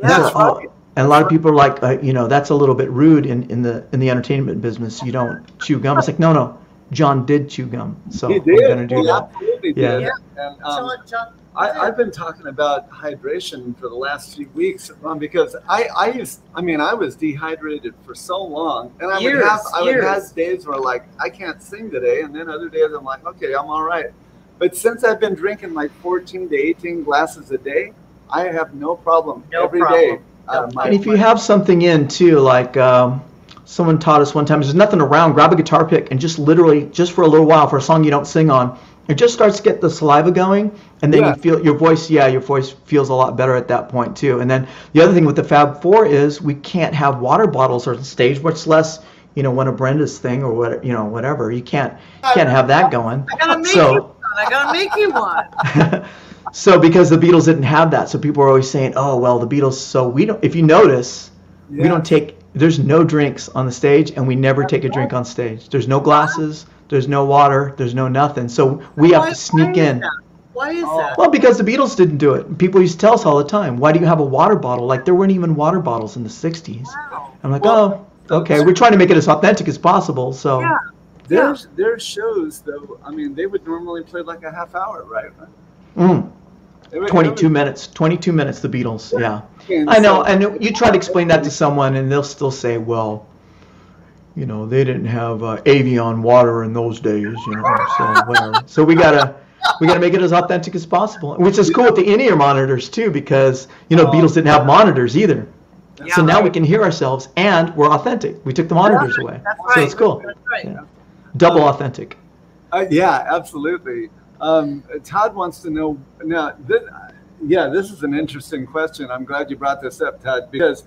And That's so, oh, right. and a lot of people are like, uh, you know, that's a little bit rude in, in the in the entertainment business. You don't chew gum. It's like, no, no, John did chew gum, so he I'm did. gonna do he that. absolutely Yeah. did. And um, John, John, I, I've been talking about hydration for the last few weeks um, because I, I used I mean I was dehydrated for so long and I Years, would have I would have days where like I can't sing today and then other days I'm like okay I'm all right but since I've been drinking like 14 to 18 glasses a day I have no problem No every day. problem. Uh, my, And if you have something in too, like um, someone taught us one time, there's nothing around, grab a guitar pick and just literally, just for a little while, for a song you don't sing on, it just starts to get the saliva going, and then Yeah. you feel your voice. Yeah, your voice feels a lot better at that point too. And then the other thing with the Fab Four is we can't have water bottles on stage, much less you know one of Brenda's thing or what you know whatever. You can't can't have that going. I gotta make So- you one. I gotta make you one. so because the Beatles didn't have that, so people are always saying, "Oh well, the Beatles." So we don't. If you notice, we don't take. There's no drinks on the stage, and we never take a drink on stage. There's no glasses. There's no water. There's no nothing. So we have to sneak why in. that? Why is Oh. that? Well, because the Beatles didn't do it. People used to tell us all the time, "Why do you have a water bottle?" Like there weren't even water bottles in the '60s. Wow. I'm like, Well, "Oh, okay." We're trying to make it as authentic as possible. So Yeah. there's their shows though I mean they would normally play like a half hour right mm, It would- it 22 minutes. 22 minutes. The Beatles. Yeah. and I know, so- and you try to explain that to someone, and they'll still say, "Well, you know, they didn't have uh, Evian water in those days, you know. So whatever. So we gotta we gotta make it as authentic as possible, which is cool with the in-ear monitors too, because you know Oh. Beatles didn't have monitors either. Yeah, so now we can hear ourselves and we're authentic. We took the monitors away, That's so it's cool. That's right. Yeah. Double authentic. Uh, yeah, absolutely. Um, Todd wants to know now. This, yeah, this is an interesting question. I'm glad you brought this up, Todd, because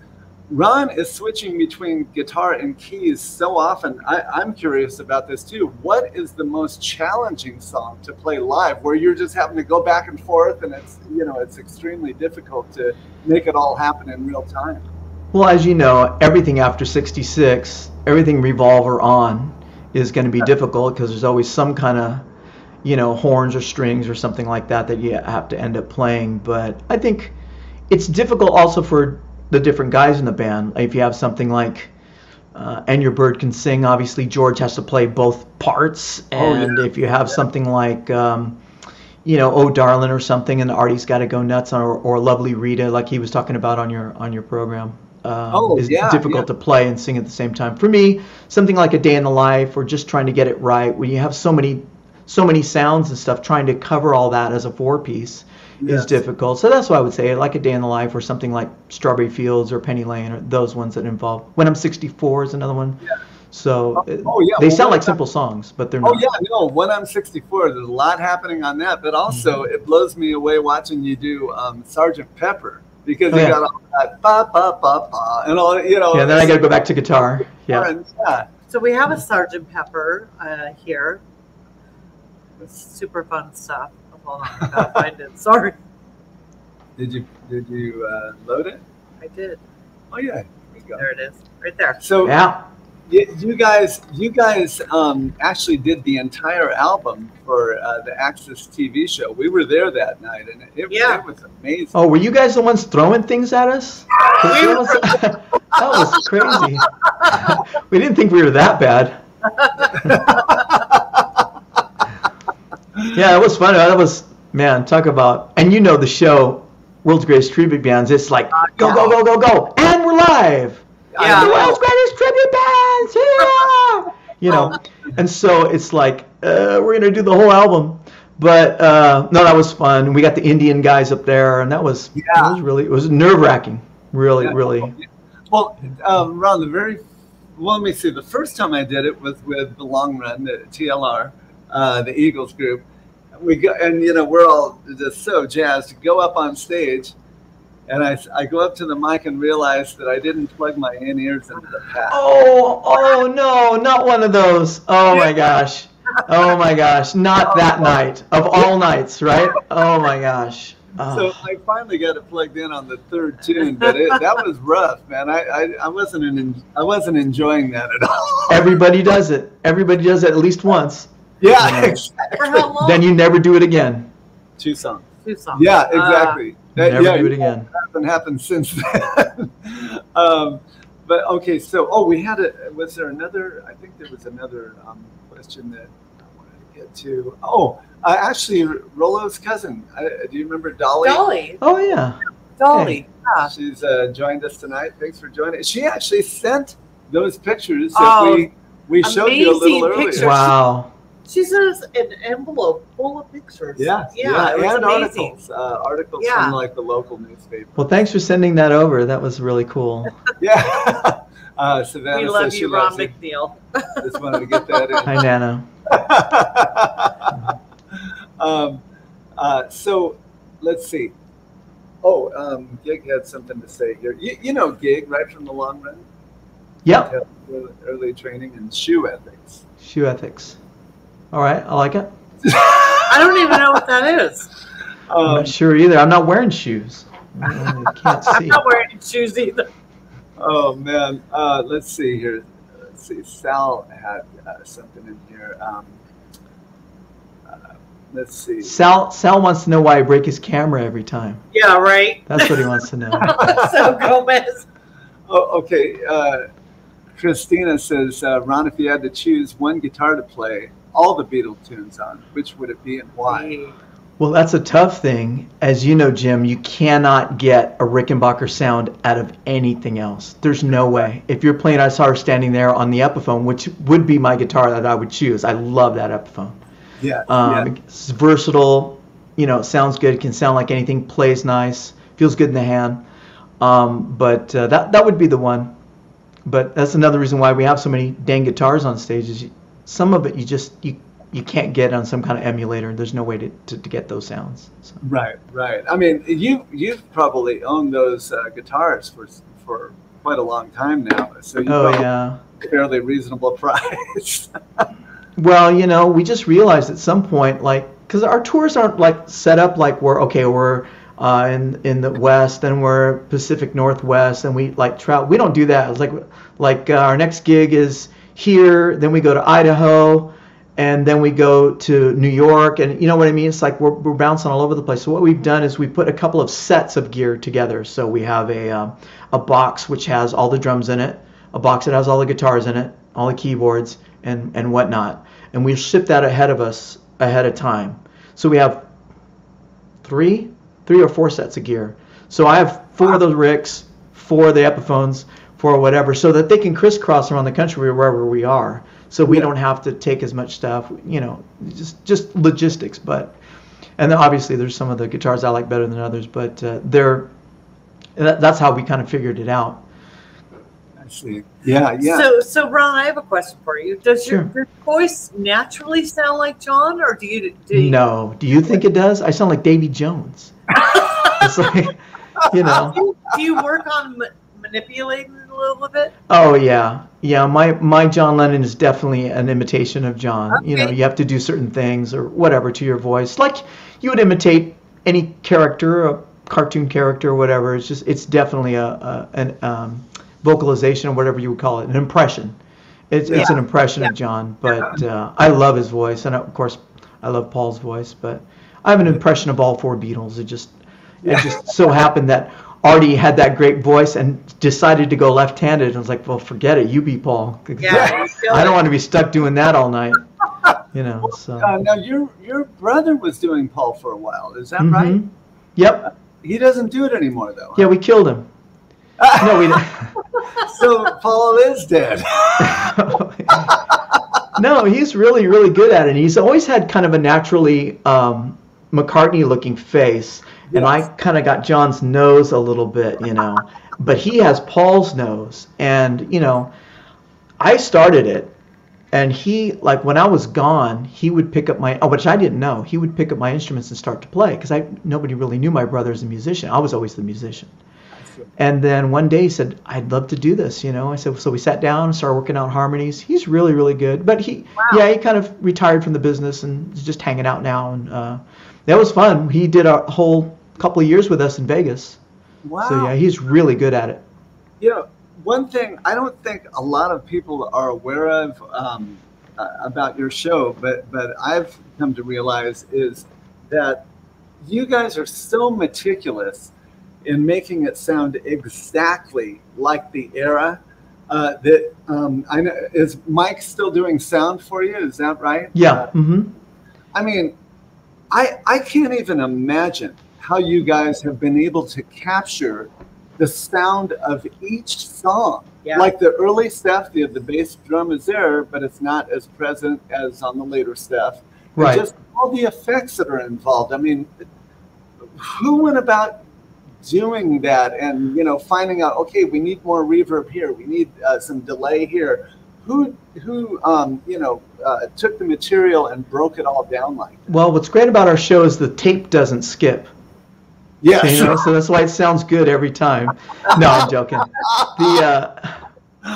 Ron is switching between guitar and keys so often. I, I'm curious about this too. What is the most challenging song to play live, where you're just having to go back and forth, and it's you know it's extremely difficult to make it all happen in real time. Well, as you know, everything after 66, everything revolver on is going to be difficult because there's always some kind of, you know, horns or strings or something like that that you have to end up playing. But I think it's difficult also for the different guys in the band. If you have something like uh, and your bird can sing, obviously George has to play both parts. Oh, yeah. And if you have something like, um, you know, Oh Darling or something, and Artie's got to go nuts, or, or Lovely Rita, like he was talking about on your on your program. Um, Oh, is yeah, difficult yeah. to play and sing at the same time. For me, something like a day in the life, or just trying to get it right, when you have so many, so many sounds and stuff, trying to cover all that as a four piece Yes. is difficult. So that's why I would say like a day in the life, or something like Strawberry Fields or Penny Lane, or those ones that involve. When I'm 64 is another one. So Oh, uh, oh, yeah, they well, sound what like simple songs, but they're Oh not. Oh yeah, no. When I'm 64, there's a lot happening on that, but also Mm-hmm. it blows me away watching you do um, Sergeant Pepper because Oh, you yeah. got all that ba ba ba ba and all you know. Yeah, then I got to go back to guitar. Yeah. yeah. So we have a Sergeant Pepper uh, here. It's super fun stuff. Hold on, I gotta find it. Sorry, Did you did you uh, load it? I did. Oh yeah. Here we go. There it is, right there. So Yeah. y- you guys, you guys um, actually did the entire album for uh, the AXS TV show. We were there that night, and it, Yeah. it was amazing. Oh, were you guys the ones throwing things at us? That was, that was crazy. we didn't think we were that bad. Yeah, it was fun. That was man. Talk about and you know the show, World's Greatest Tribute Bands. It's like go go go go go, and we're live. Yeah. The world's greatest tribute bands here. You know, and so it's like uh, we're gonna do the whole album. But uh, no, that was fun. We got the Indian guys up there, and that was Yeah. it was really it was nerve wracking. Really, Yeah. really. Well, um, Ron, the very well, let me see. The first time I did it was with the Long Run, the TLR, uh, the Eagles group. We go, and you know we're all just so jazzed to go up on stage, and I, I go up to the mic and realize that I didn't plug my in ears into the pad. Oh, oh no, not one of those. Oh my gosh. Oh my gosh, not that night of all nights, right? Oh my gosh. So Oh. I finally got it plugged in on the third tune, but it, that was rough, man. I, I, I wasn't in, I wasn't enjoying that at all. Everybody does it. Everybody does it at least once. Yeah, Yeah. exactly. For how long? Then you never do it again. Two songs. Two songs. Yeah, Uh, exactly. That- Never yeah, do it again. hasn't happened since then. um, but okay, so oh, we had a. Was there another? I think there was another um, question that I wanted to get to. Oh, uh, actually, Rolo's cousin. Uh, do you remember Dolly? Dolly. Oh yeah. Dolly. Yeah. She's uh, joined us tonight. Thanks for joining. She actually sent those pictures that Oh, we we showed you a little earlier. pictures. Wow. She says an envelope full of pictures. Yeah, Yeah. it was and amazing. articles, uh, articles Yeah. from like the local newspaper. Well, thanks for sending that over. That was really cool. Yeah, uh, Savannah We love says she you, Ron loves it. McNeil. Just wanted to get that in. Hi, Nana. um, uh, so let's see. Oh, um, Gig had something to say here. You, you know Gig, right from the long run? Yep. Early, early training and shoe ethics. Shoe ethics. All right, I like it. I don't even know what that is. I'm Um, not sure either. I'm not wearing shoes. I can't I'm not wearing shoes either. oh man, uh, let's see here. Let's see. Sal had uh, something in here. Um, uh, let's see. Sal Sal wants to know why I break his camera every time. Yeah, right. That's what he wants to know. so Gomez. Oh, okay. Uh, Christina says, uh, Ron, if you had to choose one guitar to play all the Beatles tunes on, which would it be and why? Well, that's a tough thing. As you know, Jim, you cannot get a Rickenbacker sound out of anything else. There's no way. If you're playing, I saw her standing there on the Epiphone, which would be my guitar that I would choose. I love that Epiphone. Yeah. Um, yeah. It's versatile. You know, sounds good. Can sound like anything. Plays nice. Feels good in the hand. Um, but uh, that that would be the one. But that's another reason why we have so many dang guitars on stage. Is you, some of it you just you you can't get on some kind of emulator. There's no way to, to, to get those sounds. So. Right, right. I mean, you you've probably owned those uh, guitars for for quite a long time now, so you Oh yeah. a fairly reasonable price. Well, you know, we just realized at some point, like, because our tours aren't like set up like we're okay, we're uh, in in the west, and we're Pacific Northwest, and we like travel. We don't do that. It's like like uh, our next gig is here, then we go to Idaho, and then we go to New York, and you know what I mean. It's like we're we're bouncing all over the place. So what we've done is we put a couple of sets of gear together. So we have a um, a box which has all the drums in it, a box that has all the guitars in it, all the keyboards and and whatnot, and we ship that ahead of us ahead of time. So we have three, three or four sets of gear. So I have four of those ricks, four of the Epiphones, four whatever, so that they can crisscross around the country wherever we are. So we Yeah. don't have to take as much stuff, you know, just just logistics. But and then obviously there's some of the guitars I like better than others, but uh, they're that, that's how we kind of figured it out. I see. Yeah, yeah. So, so Ron, I have a question for you. Does your, Sure. your voice naturally sound like John, or do you? Do you No, do you think it does? I sound like Davy Jones. it's like, you know. do you, do you work on ma- manipulating it a little bit? Oh yeah, yeah. My my John Lennon is definitely an imitation of John. You know, you have to do certain things or whatever to your voice, like you would imitate any character, a cartoon character or whatever. It's just it's definitely a, a an um, vocalization or whatever you would call it, an impression. It's it's an impression of John, but uh, I love his voice, and of course I love Paul's voice. But I have an impression of all four Beatles. It just it just so happened that Artie had that great voice and decided to go left-handed. I was like, well, forget it. You be Paul. Yeah, I don't want to be stuck doing that all night. You know. So. Uh, now your your brother was doing Paul for a while. Is that right? Mhm. Yep. He doesn't do it anymore though. Yeah, we killed him. No, we didn't. so Paul is dead. no, he's really, really good at it. He's always had kind of a naturally um, McCartney-looking face, and I kind of got John's nose a little bit, you know. But he has Paul's nose, and you know, I started it, and he like when I was gone, he would pick up my, oh, which I didn't know. He would pick up my instruments and start to play because I nobody really knew my brother as a musician. I was always the musician. And then one day he said, I'd love to do this, you know. I said, so we sat down and started working out harmonies. He's really, really good. But he, yeah, he kind of retired from the business and is just hanging out now. And uh, that was fun. He did a whole couple of years with us in Vegas. Wow. So yeah, he's really good at it. You know, one thing I don't think a lot of people are aware of um, uh, about your show, but but I've come to realize is that you guys are so meticulous in making it sound exactly like the era. Uh, that um, I know is Mike still doing sound for you? Is that right? Yeah. Uh, hmm I mean, I I can't even imagine how you guys have been able to capture the sound of each song. Yeah. Like the early stuff, the the bass drum is there, but it's not as present as on the later stuff. And Right. Just all the effects that are involved. I mean, who went about doing that and you know finding out okay we need more reverb here we need uh, some delay here who who um, you know uh, took the material and broke it all down like that? Well, what's great about our show is the tape doesn't skip. Yeah You know, so that's why it sounds good every time. No, I'm joking. The uh,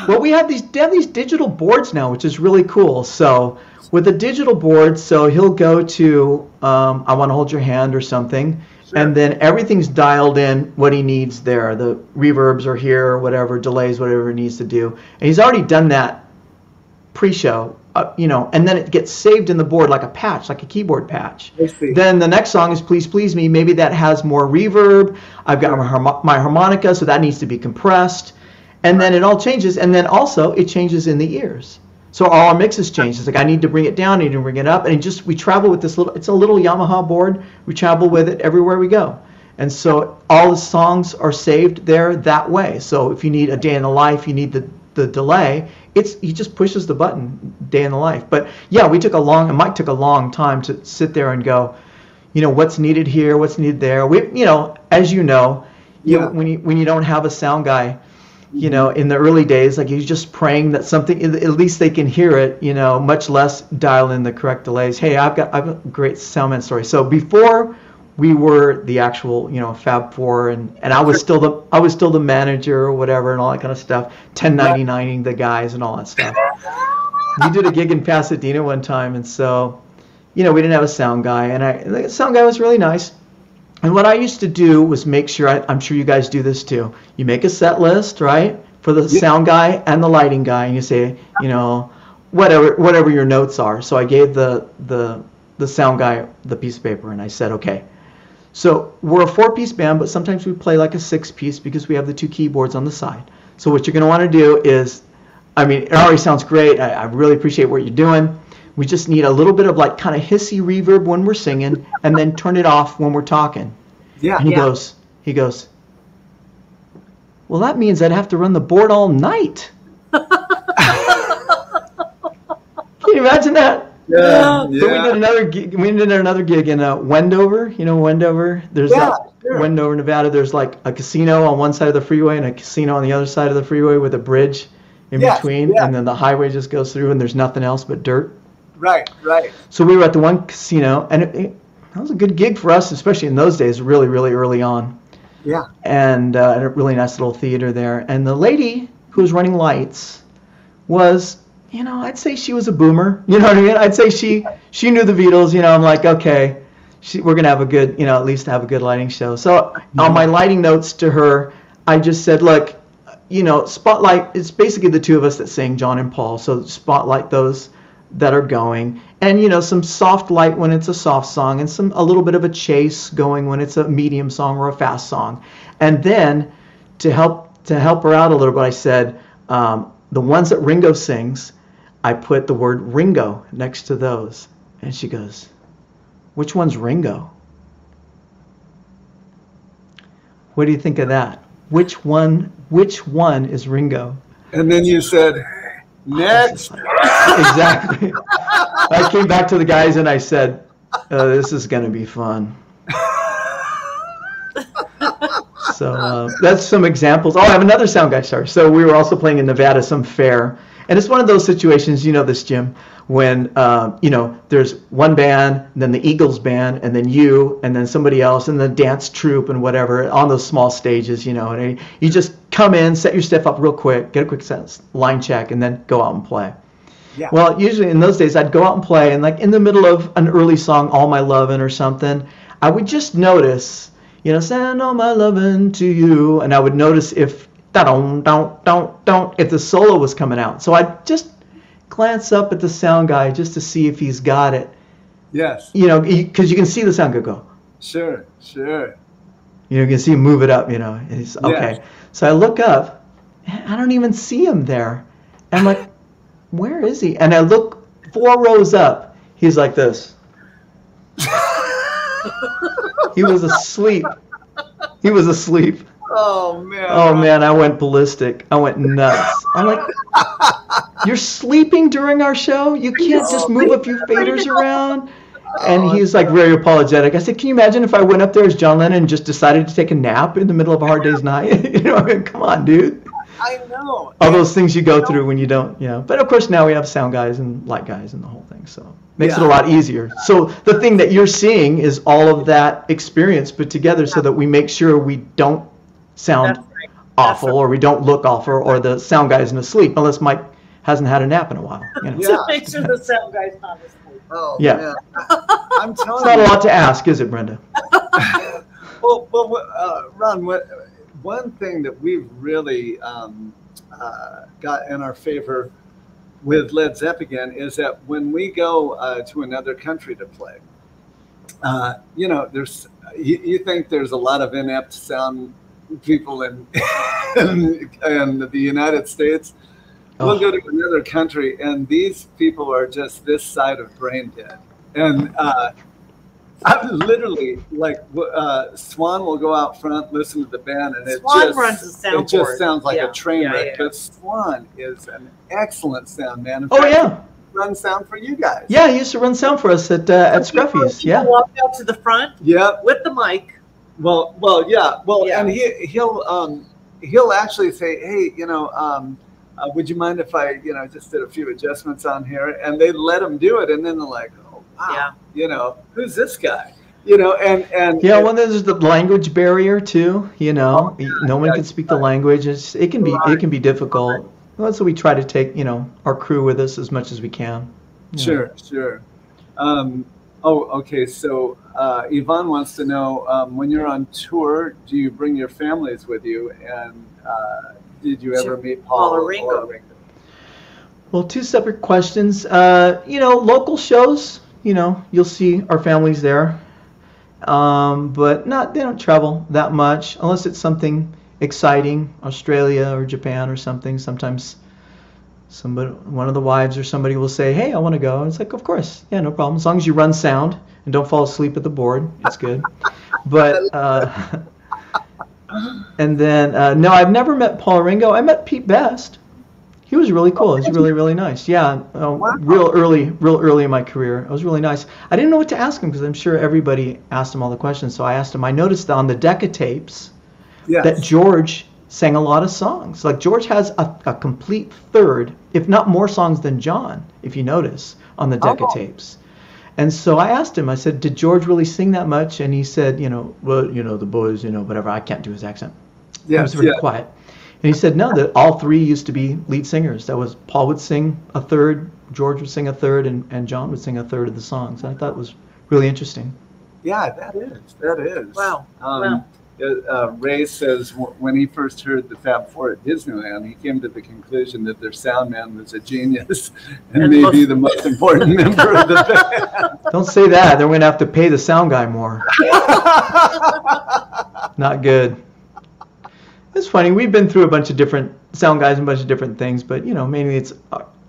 well, we have these they have these digital boards now, which is really cool. So with a digital board, so he'll go to um, I want to hold your hand or something, and then everything's dialed in what he needs there. The reverbs are here, whatever delays, whatever he needs to do, and he's already done that pre-show. Uh, you know, and then it gets saved in the board like a patch, like a keyboard patch. Then the next song is Please Please Me. Maybe that has more reverb. I've got my, harmo- my harmonica, so that needs to be compressed. And then it all changes. And then also it changes in the ears. So all our mixes change. It's like I need to bring it down, I need to bring it up, and it just we travel with this little. It's a little Yamaha board. We travel with it everywhere we go, and so all the songs are saved there that way. So if you need a day in the life, you need the the delay. It's he just pushes the button, day in the life. But yeah, we took a long. Mike took a long time to sit there and go, you know, what's needed here, what's needed there. We, you know, as you know, you Yeah. when you when you don't have a sound guy you know in the early days like you're just praying that something at least they can hear it you know much less dial in the correct delays hey i've got i've got a great soundman story so before we were the actual you know fab four and and i was still the i was still the manager or whatever and all that kind of stuff 1099ing the guys and all that stuff we did a gig in pasadena one time and so you know we didn't have a sound guy and i the sound guy was really nice and what I used to do was make sure, I, I'm sure you guys do this too. You make a set list, right, for the Yeah. sound guy and the lighting guy, and you say, you know, whatever whatever your notes are. So I gave the the the sound guy the piece of paper, and I said, okay. So we're a four-piece band, but sometimes we play like a six-piece because we have the two keyboards on the side. So what you're going to want to do is, I mean, it already sounds great. I, I really appreciate what you're doing. We just need a little bit of like kind of hissy reverb when we're singing, and then turn it off when we're talking. Yeah. And he Yeah. goes, he goes, well, that means I'd have to run the board all night. Can you imagine that? Yeah. So we did another gig, we did another gig in uh, Wendover. You know Wendover? There's Yeah, that sure. Wendover, Nevada. There's like a casino on one side of the freeway and a casino on the other side of the freeway with a bridge in Yes, between, yeah. and then the highway just goes through, and there's nothing else but dirt. Right. Right. So we were at the one casino, and it, it, that was a good gig for us, especially in those days, really, really early on Yeah. and uh, a really nice little theater there. And the lady who was running lights was, you know, I'd say she was a boomer. You know what I mean? I'd say she she knew the Beatles. You know, I'm like, okay, she, we're gonna have a good, you know, at least have a good lighting show. So on my lighting notes to her, I just said, look, you know, spotlight. It's basically the two of us that sing, John and Paul. So spotlight those that are going and you know some soft light when it's a soft song and some a little bit of a chase going when it's a medium song or a fast song and then to help to help her out a little bit i said um, the ones that ringo sings i put the word ringo next to those and she goes which one's ringo what do you think of that which one which one is ringo And then you said, next. exactly. I came back to the guys and I said, uh, "This is going to be fun." so uh, that's some examples. Oh, I have another sound guy. Sorry. So we were also playing in Nevada, some fair, and it's one of those situations. You know this, Jim, when uh, you know there's one band, then the Eagles band, and then you, and then somebody else, and the dance troupe and whatever on those small stages. You know, and you just come in, set your stuff up real quick, get a quick sense, line check, and then go out and play. Yeah. Well, usually in those days, I'd go out and play, and like in the middle of an early song, "All My Lovin'" or something, I would just notice, you know, "Send all my lovin' to you," and I would notice if don't don't don't don't if the solo was coming out. So I'd just glance up at the sound guy just to see if he's got it, Yes. you know, because you can see the sound guy go. Sure. Sure. You know, you can see him move it up, you know. And he's okay. Yes. So I look up, and I don't even see him there. I'm like, where is he? And I look four rows up. He's like this. he was asleep. He was asleep. Oh man. Oh man, I went ballistic. I went nuts. I'm like, you're sleeping during our show? You can't just move a few faders around? And oh, he's like very apologetic. I said, can you imagine if I went up there as John Lennon and just decided to take a nap in the middle of a hard day's night? you know, I mean, come on, dude. I know. All those things you go through when you don't, you know. But of course now we have sound guys and light guys and the whole thing, so makes it a lot easier. So the thing that you're seeing is all of that experience put together so that we make sure we don't sound right. awful or we don't look awful or the sound guy isn't asleep unless Mike hasn't had a nap in a while. You know. Yeah. To make sure the sound guy's not asleep. Oh Yeah. man. I, I'm telling It's not a lot to ask, is it, Brenda? Well, well, uh, Ron, what, one thing that we've really um, uh, got in our favor with Led Zeppelin is that when we go uh, to another country to play, uh, you know, there's you, you think there's a lot of inept sound people in in, in the United States. we'll Oh. go to another country, and these people are just this side of brain dead. And uh, I'm literally like, uh, Swan will go out front, listen to the band, and it Swan just runs the it just sounds like Yeah, a train yeah, wreck. yeah. But Swan is an excellent sound man. In Oh fact, yeah, run sound for you guys. yeah. He used to run sound for us at uh, at Scruffy's. Yeah. Walk out to the front Yep. with the mic. Well, well, yeah. Well, Yeah. and he he'll um he'll actually say, hey, you know, um, uh, would you mind if I, you know, just did a few adjustments on here? And they let him do it, and then they're like, oh wow, Yeah. you know, who's this guy? You know, and and Yeah, well, there's the language barrier too. You know, no one yeah, can speak the language. It's, it can be it can be difficult. Well, so we try to take you know our crew with us as much as we can. Yeah. Sure, sure. Um, oh, okay. So uh, Yvonne wants to know um, when you're on tour, do you bring your families with you? And uh, did you ever Sure. meet Paul Paula or Ringo. Ringo? Well, two separate questions. Uh, you know, local shows. You know, you'll see our families there, um, but not they don't travel that much unless it's something exciting, Australia or Japan or something. Sometimes somebody, one of the wives or somebody will say, "Hey, I want to go." It's like, of course, yeah, no problem. As long as you run sound and don't fall asleep at the board, it's good. but uh, and then uh, no, I've never met Paul Ringo. I met Pete Best. He was really cool. He was really, really nice. Yeah, uh, Wow. real early, real early in my career. It was really nice. I didn't know what to ask him because I'm sure everybody asked him all the questions. So I asked him. I noticed on the Decca tapes Yes. that George sang a lot of songs. Like George has a, a complete third, if not more songs than John, if you notice, on the Decca Oh. tapes. And so I asked him, I said, did George really sing that much? And he said, you know, well, you know, the boys, you know, whatever. I can't do his accent. He yes, was very yeah. quiet. And he said, no, that all three used to be lead singers. That was Paul would sing a third, George would sing a third, and, and John would sing a third of the songs. And I thought it was really interesting. Yeah, that is. That is. Wow. Um, Wow. Uh, Ray says w- when he first heard the Fab Four at Disneyland, he came to the conclusion that their sound man was a genius and, And maybe most- the most important member of the band. Don't say that. Then we're going to have to pay the sound guy more. Not good. It's funny. We've been through a bunch of different sound guys and a bunch of different things, but you know, mainly it's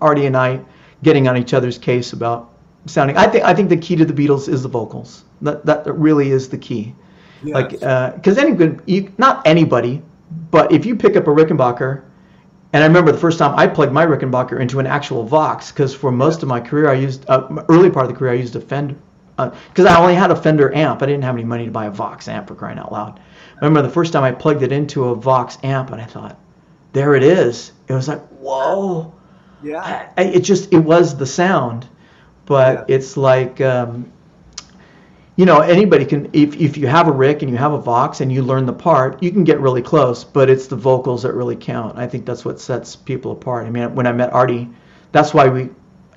Artie and I getting on each other's case about sounding. I think I think the key to the Beatles is the vocals. That that really is the key. Yes. Like, because any good, you, not anybody, but if you pick up a Rickenbacker, and I remember the first time I plugged my Rickenbacker into an actual Vox, because for most of my career I used, uh, early part of the career I used a Fender, because I only had a Fender amp. I didn't have any money to buy a Vox amp for crying out loud. I remember the first time I plugged it into a Vox amp, and I thought, there it is. It was like, whoa. yeah. I- it just it was the sound but Yeah. it's like um, you know anybody can if, if you have a rick and you have a vox and you learn the part you can get really close but it's the vocals that really count. I think that's what sets people apart. I mean when i met artie that's why we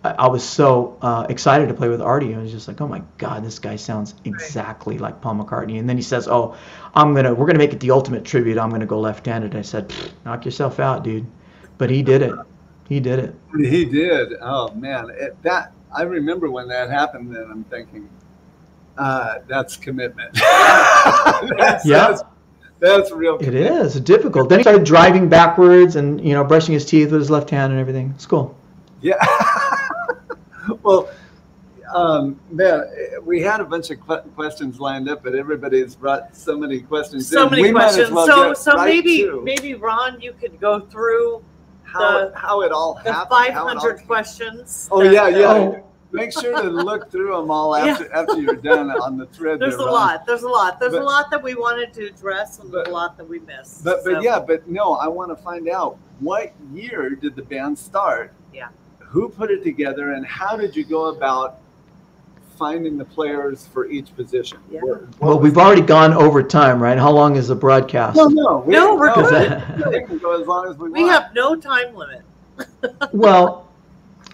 i, was so uh, excited to play with artie. I was just like oh my god this guy sounds exactly like paul mccartney. And then he says oh i'm gonna we're gonna make it the ultimate tribute. I'm gonna go left-handed. I said knock yourself out dude. But he did it. He did it. He did. Oh man, it, that I remember when that happened. Then I'm thinking, uh, that's commitment. that's, Yeah. that's, that's real. It commitment. is difficult. Then he started driving backwards and you know brushing his teeth with his left hand and everything. It's cool. Yeah. well, um, man, we had a bunch of que- questions lined up, but everybody's brought so many questions. So in. many We questions. well so so right maybe to maybe Ron, you could go through how, the- how it all the happened. how all 500 questions. Oh that, yeah, yeah. Oh. Make sure to look through them all after after you're done on the thread. There's a Ron. lot. There's a lot. There's But- a lot that we wanted to address and But- a lot that we missed. But but So, yeah, but no, I want to find out what year did the band start? Yeah. Who put it together, and how did you go about finding the players for each position? Yeah. What- what Well, we've already gone over time, right? How long is the broadcast? No, no, we, No, we're good. We can go as long as we, we want. have no time limit. well,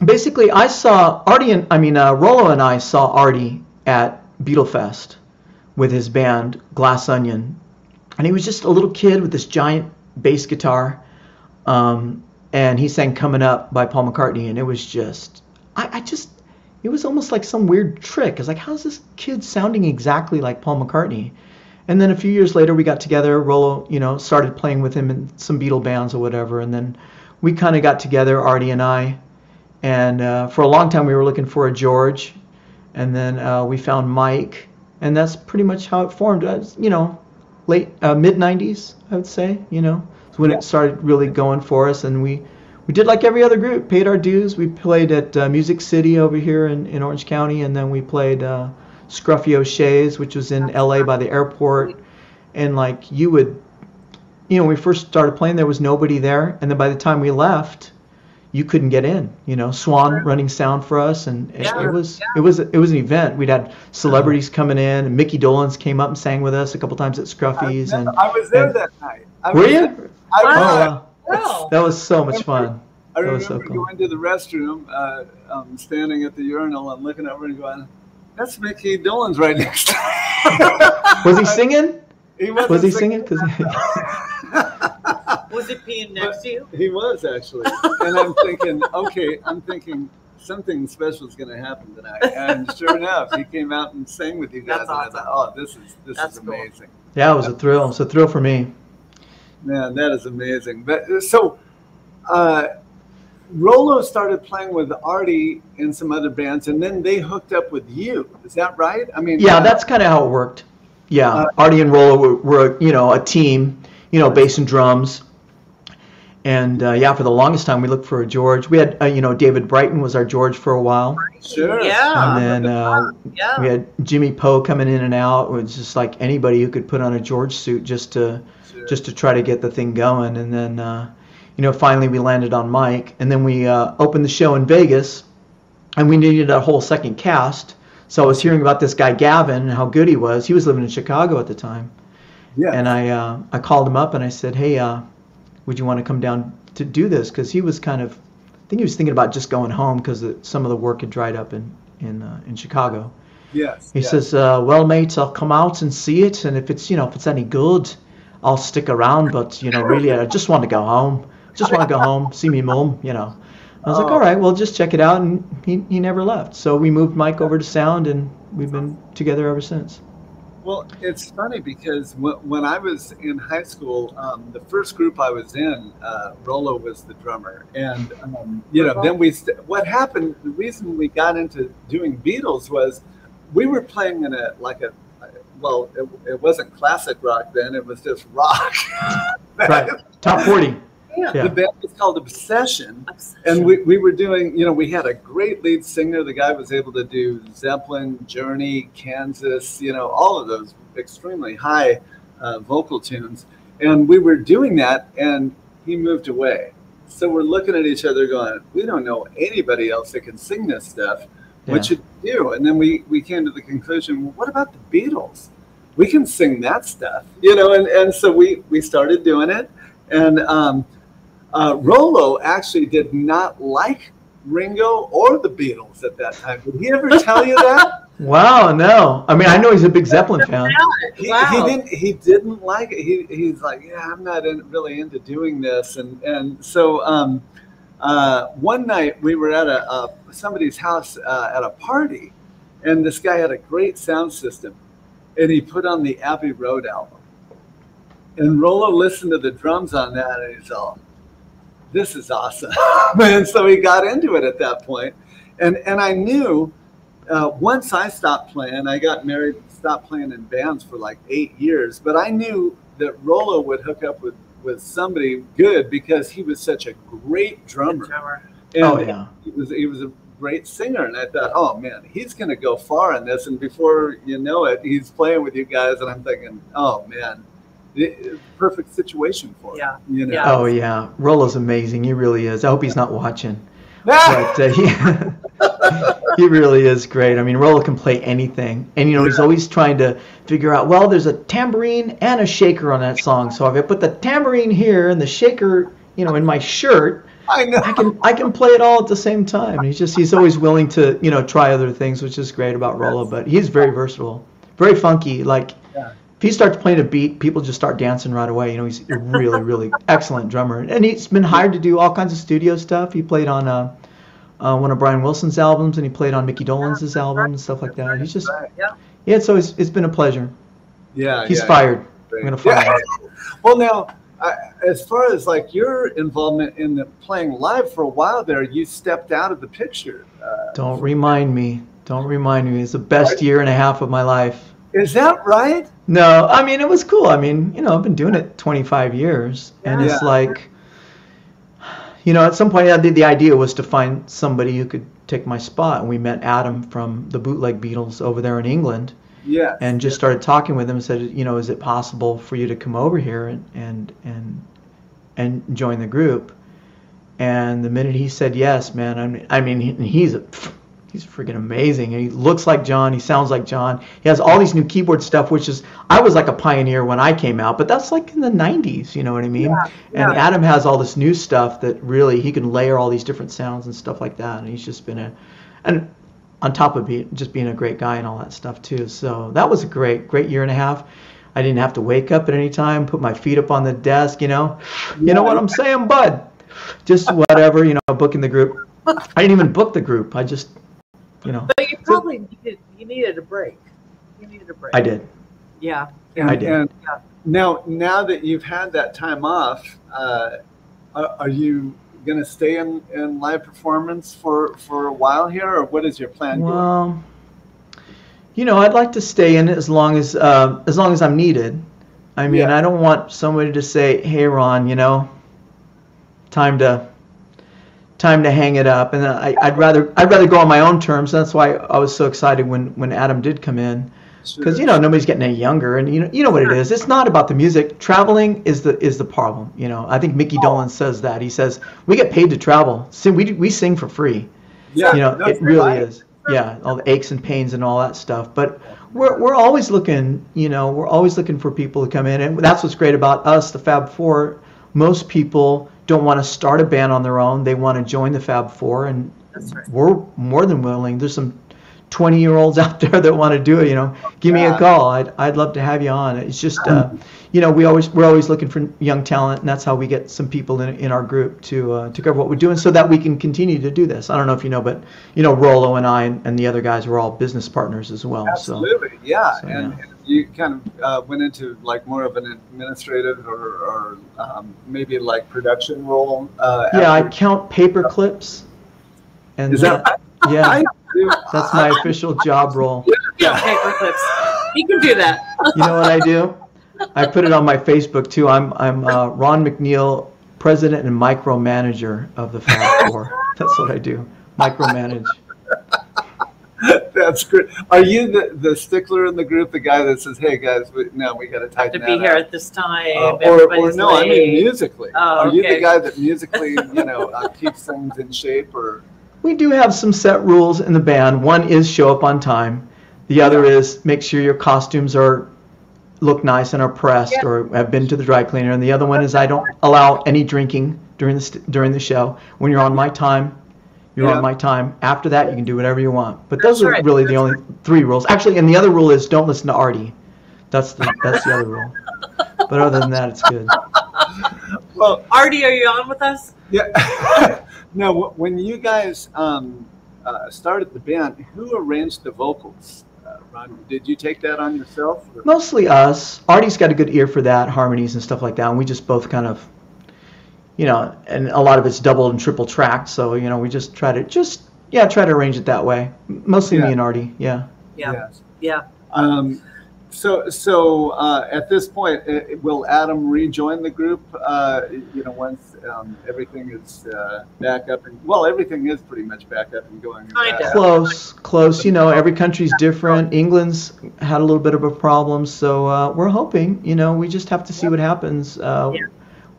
basically, I saw Artie and I mean uh, Rolo and I saw Artie at Beatlefest with his band Glass Onion, and he was just a little kid with this giant bass guitar, um, and he sang "Coming Up" by Paul McCartney, and it was just I, I just it was almost like some weird trick. It's like how's this kid sounding exactly like Paul McCartney? And then a few years later, we got together. Rolo, you know, started playing with him in some Beatle bands or whatever, and then we kind of got together, Artie and I, and uh, for a long time we were looking for a George, and then uh, we found Mike, and that's pretty much how it formed. Uh, you know, late uh, mid '90s, I would say. You know, when it started really going for us, and we we did like every other group, paid our dues. We played at uh, Music City over here in, in Orange County, and then we played uh, Scruffy O'Shea's, which was in LA by the airport. And like you would, you know, when we first started playing, there was nobody there, and then by the time we left, you couldn't get in. You know, Swan running sound for us, and it, Yeah, it was it was it was an event. We'd had celebrities coming in, and Mickey Dolenz came up and sang with us a couple times at Scruffy's, and I was there and- that night. I were was you? I Oh, was, wow. Wow. that was so much fun. I That was remember so cool. going to the restroom, uh, um, standing at the urinal and looking over and going, "That's Mickey Dolenz right next to me." Was he singing? He Was he singing? Was it peeing next to you? He was actually, and I'm thinking, okay, I'm thinking something special is going to happen tonight, and sure enough, he came out and sang with you guys, That's and I thought, oh, this is this That's is cool. amazing, yeah, it was a thrill. It was a thrill for me. man, that is amazing. But uh, so, uh, Rolo started playing with Artie and some other bands, and then they hooked up with you. Is that right? I mean, Yeah, uh, that's kind of how it worked. Yeah, Uh, Artie and Rolo were, were, you know, a team, you know, bass and drums. And uh, yeah, for the longest time, we looked for a George. We had, uh, you know, David Brighton was our George for a while. sure. Yeah. And then uh, Yeah. we had Jimmy Poe coming in and out. It was just like anybody who could put on a George suit just to Sure. just to try to get the thing going. And then, uh, you know, finally we landed on Mike. And then we uh, opened the show in Vegas, and we needed a whole second cast. So I was hearing about this guy Gavin and how good he was. He was living in Chicago at the time, yeah. and I uh, I called him up and I said, hey, uh, would you want to come down to do this? Because he was kind of, I think he was thinking about just going home because some of the work had dried up in in uh, in Chicago. yes. He yes. says, uh, "Well, mates, I'll come out and see it, and if it's you know if it's any good, I'll stick around. But you know, really, I just want to go home. Just want to go home, see me mum. You know." I was like, Oh. "All right, well, just check it out." And he he never left. So we moved Mike over to sound, and we've been together ever since. Well, it's funny because when, I was in high school, um, the first group I was in, uh, Rolo was the drummer, and um, you know, then we. What happened? The reason we got into doing Beatles was we were playing in a like a. Well, it, it wasn't classic rock then; it was just rock. Right, top forty. Yeah. Yeah. The band was called Obsession, and we, we were doing, you know, we had a great lead singer. The guy was able to do Zeppelin, Journey, Kansas, you know, all of those extremely high uh, vocal tunes. And we were doing that, and he moved away. So we're looking at each other going, we don't know anybody else that can sing this stuff. Yeah. What should we do? And then we, we came to the conclusion, well, what about the Beatles? We can sing that stuff, you know, and, and so we, we started doing it. And um, uh, Rolo actually did not like Ringo or the Beatles at that time. Did he ever tell you that? Wow, no. I mean, I know he's a big Zeppelin fan. He, Wow. he didn't. He didn't like it. He, he's like, yeah, I'm not in, really into doing this. And and so um, uh, one night we were at a, a somebody's house uh, at a party, and this guy had a great sound system, and he put on the Abbey Road album. And Rolo listened to the drums on that, and he's all, "This is awesome!" and so he got into it at that point, and and I knew uh, once I stopped playing, I got married, stopped playing in bands for like eight years. But I knew that Rolo would hook up with with somebody good because he was such a great drummer. Drummer. And Oh, yeah. he was he was a great singer, and I thought, oh man, he's going to go far in this. And before you know it, he's playing with you guys, and I'm thinking, oh man, the- perfect situation for him. Yeah. you know. Yeah. Oh yeah, Rolo's amazing. He really is. I hope he's not watching. But uh, he, he really is great. I mean, Rolo can play anything, and you know he's always trying to figure out. Well, there's a tambourine and a shaker on that song, so if I put the tambourine here and the shaker, you know, in my shirt, I know. I can I can play it all at the same time. And he's just he's always willing to you know try other things, which is great about Rolo. But he's very versatile, very funky. Like Yeah. If he starts playing a beat, people just start dancing right away. You know, he's a really really excellent drummer, and he's been hired to do all kinds of studio stuff. He played on uh, uh, one of Brian Wilson's albums, and he played on Mickey Dolenz' album and stuff like that. He's just Right. yeah. So it's it's been a pleasure. Yeah, He's yeah. fired. I'm gonna fire him. Well, now, I, as far as like your involvement in the playing live for a while there, you stepped out of the picture. Uh, Don't remind me. Don't remind me. It's the best year and a half of my life. is that right? No, I mean it was cool. I mean, you know, I've been doing it 25 years, and it's Yeah. like, you know, at some point, I did, the idea was to find somebody who could take my spot, and we met Adam from the Bootleg Beatles over there in England, Yes. and just started talking with him and said, you know, is it possible for you to come over here and and and and join the group? And the minute he said yes, man, I mean, I mean, he's a he's freaking amazing, he looks like John, he sounds like John. He has all these new keyboard stuff, which is I was like a pioneer when I came out, but that's like in the '90s, you know what I mean? And yeah. Adam has all this new stuff that really he can layer all these different sounds and stuff like that, and he's just been a and on top of being just being a great guy and all that stuff too. So that was a great, great year and a half. I didn't have to wake up at any time, put my feet up on the desk, you know. You know what I'm saying, bud? Just whatever, you know, booking the group. I didn't even book the group. I just, you know, But you probably needed you needed a break. You needed a break. I did. Yeah. And, I did. and Yeah. now, now that you've had that time off, uh, are, are you going to stay in, in live performance for, for a while here, or what is your plan? going? Well, you know, I'd like to stay in as long as uh, as long as I'm needed. I mean, Yeah. I don't want somebody to say, "Hey, Ron, you know, time to time to hang it up." And I, I'd rather I'd rather go on my own terms. That's why I was so excited when when Adam did come in because you know nobody's getting any younger, and you know you know what it is. It's not about the music. Traveling is the is the problem. You know, I think Mickey oh. Dolenz says that. He says we get paid to travel. So we we sing for free yeah, you know it really right. is yeah all the aches and pains and all that stuff but we're, we're always looking you know we're always looking for people to come in and that's what's great about us the fab four most people don't want to start a band on their own they want to join the fab four and right. we're more than willing there's some 20 year olds out there that want to do it you know give me a call I'd, I'd love to have you on it's just uh, you know we always we're always looking for young talent and that's how we get some people in, in our group to uh, to cover what we're doing so that we can continue to do this i don't know if you know but you know rolo and i and, and the other guys were all business partners as well Absolutely, yeah. so, and, yeah. and you kind of uh, went into like more of an administrative or, or um, maybe like production role. Uh, so yeah i count paper clips and Is that- yeah I that's my official job role Yeah, paper clips. You can do that. you know what I do? I put it on my Facebook too. I'm I'm uh, Ron McNeil, president and micromanager of the Fab Four. That's what I do. Micromanage. That's great. Are you the, the stickler in the group, the guy that says, "Hey guys, we, no, we got to tighten To tighten be here up"? at this time. Uh, or, or everybody's no, I mean musically. Oh, Are you the guy that musically, you know, uh, keeps things in shape? Or We do have some set rules in the band. One is show up on time. The other is make sure your costumes are look nice and are pressed Yeah. or have been to the dry cleaner. And the other one is I don't allow any drinking during the st- during the show. When you're on my time, you're Yeah. on my time. After that, you can do whatever you want. But those That's are right. really the only three rules. Actually, and the other rule is don't listen to Artie. That's the that's the other rule. But other than that, it's good. well, Artie, are you on with us? yeah. no, when you guys um, uh, started the band, who arranged the vocals? Uh, Ron, did you take that on yourself? or- Mostly us. Artie's got a good ear for that, harmonies and stuff like that. And we just both kind of, you know, and a lot of it's double and triple tracked. So you know, we just try to just yeah try to arrange it that way. Mostly Yeah. me and Artie. Yeah. Yeah. Yes. Yeah. Um, so, so uh, at this point, uh, will Adam rejoin the group? Uh, you know, once um, everything is uh, back up and well, everything is pretty much back up and going. Kinda. Uh, Close, close. You know, every country's different. England's had a little bit of a problem, so uh, we're hoping. You know, we just have to see what happens. Uh, Yeah.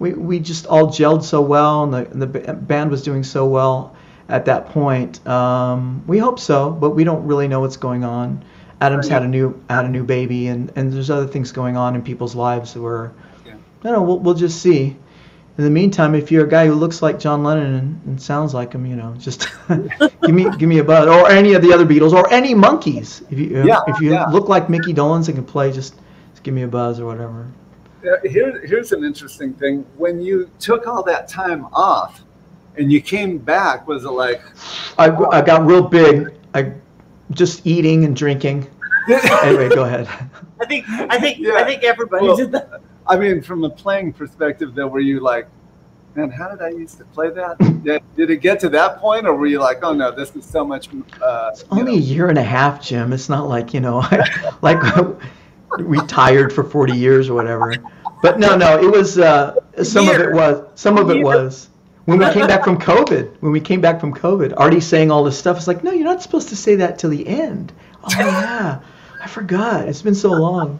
We we just all gelled so well, and the and the band was doing so well at that point. Um, we hope so, but we don't really know what's going on. Adam's had a new had a new baby, and, and there's other things going on in people's lives where Yeah. I don't know. We'll, we'll just see. In the meantime, if you're a guy who looks like John Lennon and, and sounds like him, you know, just give me give me a buzz, or any of the other Beatles, or any Monkees. If you Yeah, if you yeah. look like Mickey Dolenz and can play, just, just give me a buzz or whatever. Uh, here, here's an interesting thing. When you took all that time off and you came back, was it like, I, I got real big. I just eating and drinking. Anyway, go ahead. I think I think Yeah. I think everybody Well, did that. I mean, from a playing perspective, though, were you like, man, how did I used to play that? did, did it get to that point, or were you like, oh no, this is so much? Uh, It's only a year and a half, Jim. It's not like, you know, like retired for 40 years or whatever. But no, no, it was, uh, some of it was, some of it Year. was. When we came back from COVID, when we came back from COVID, Artie saying all this stuff, it's like, no, you're not supposed to say that till the end. Oh, yeah, I forgot. It's been so long.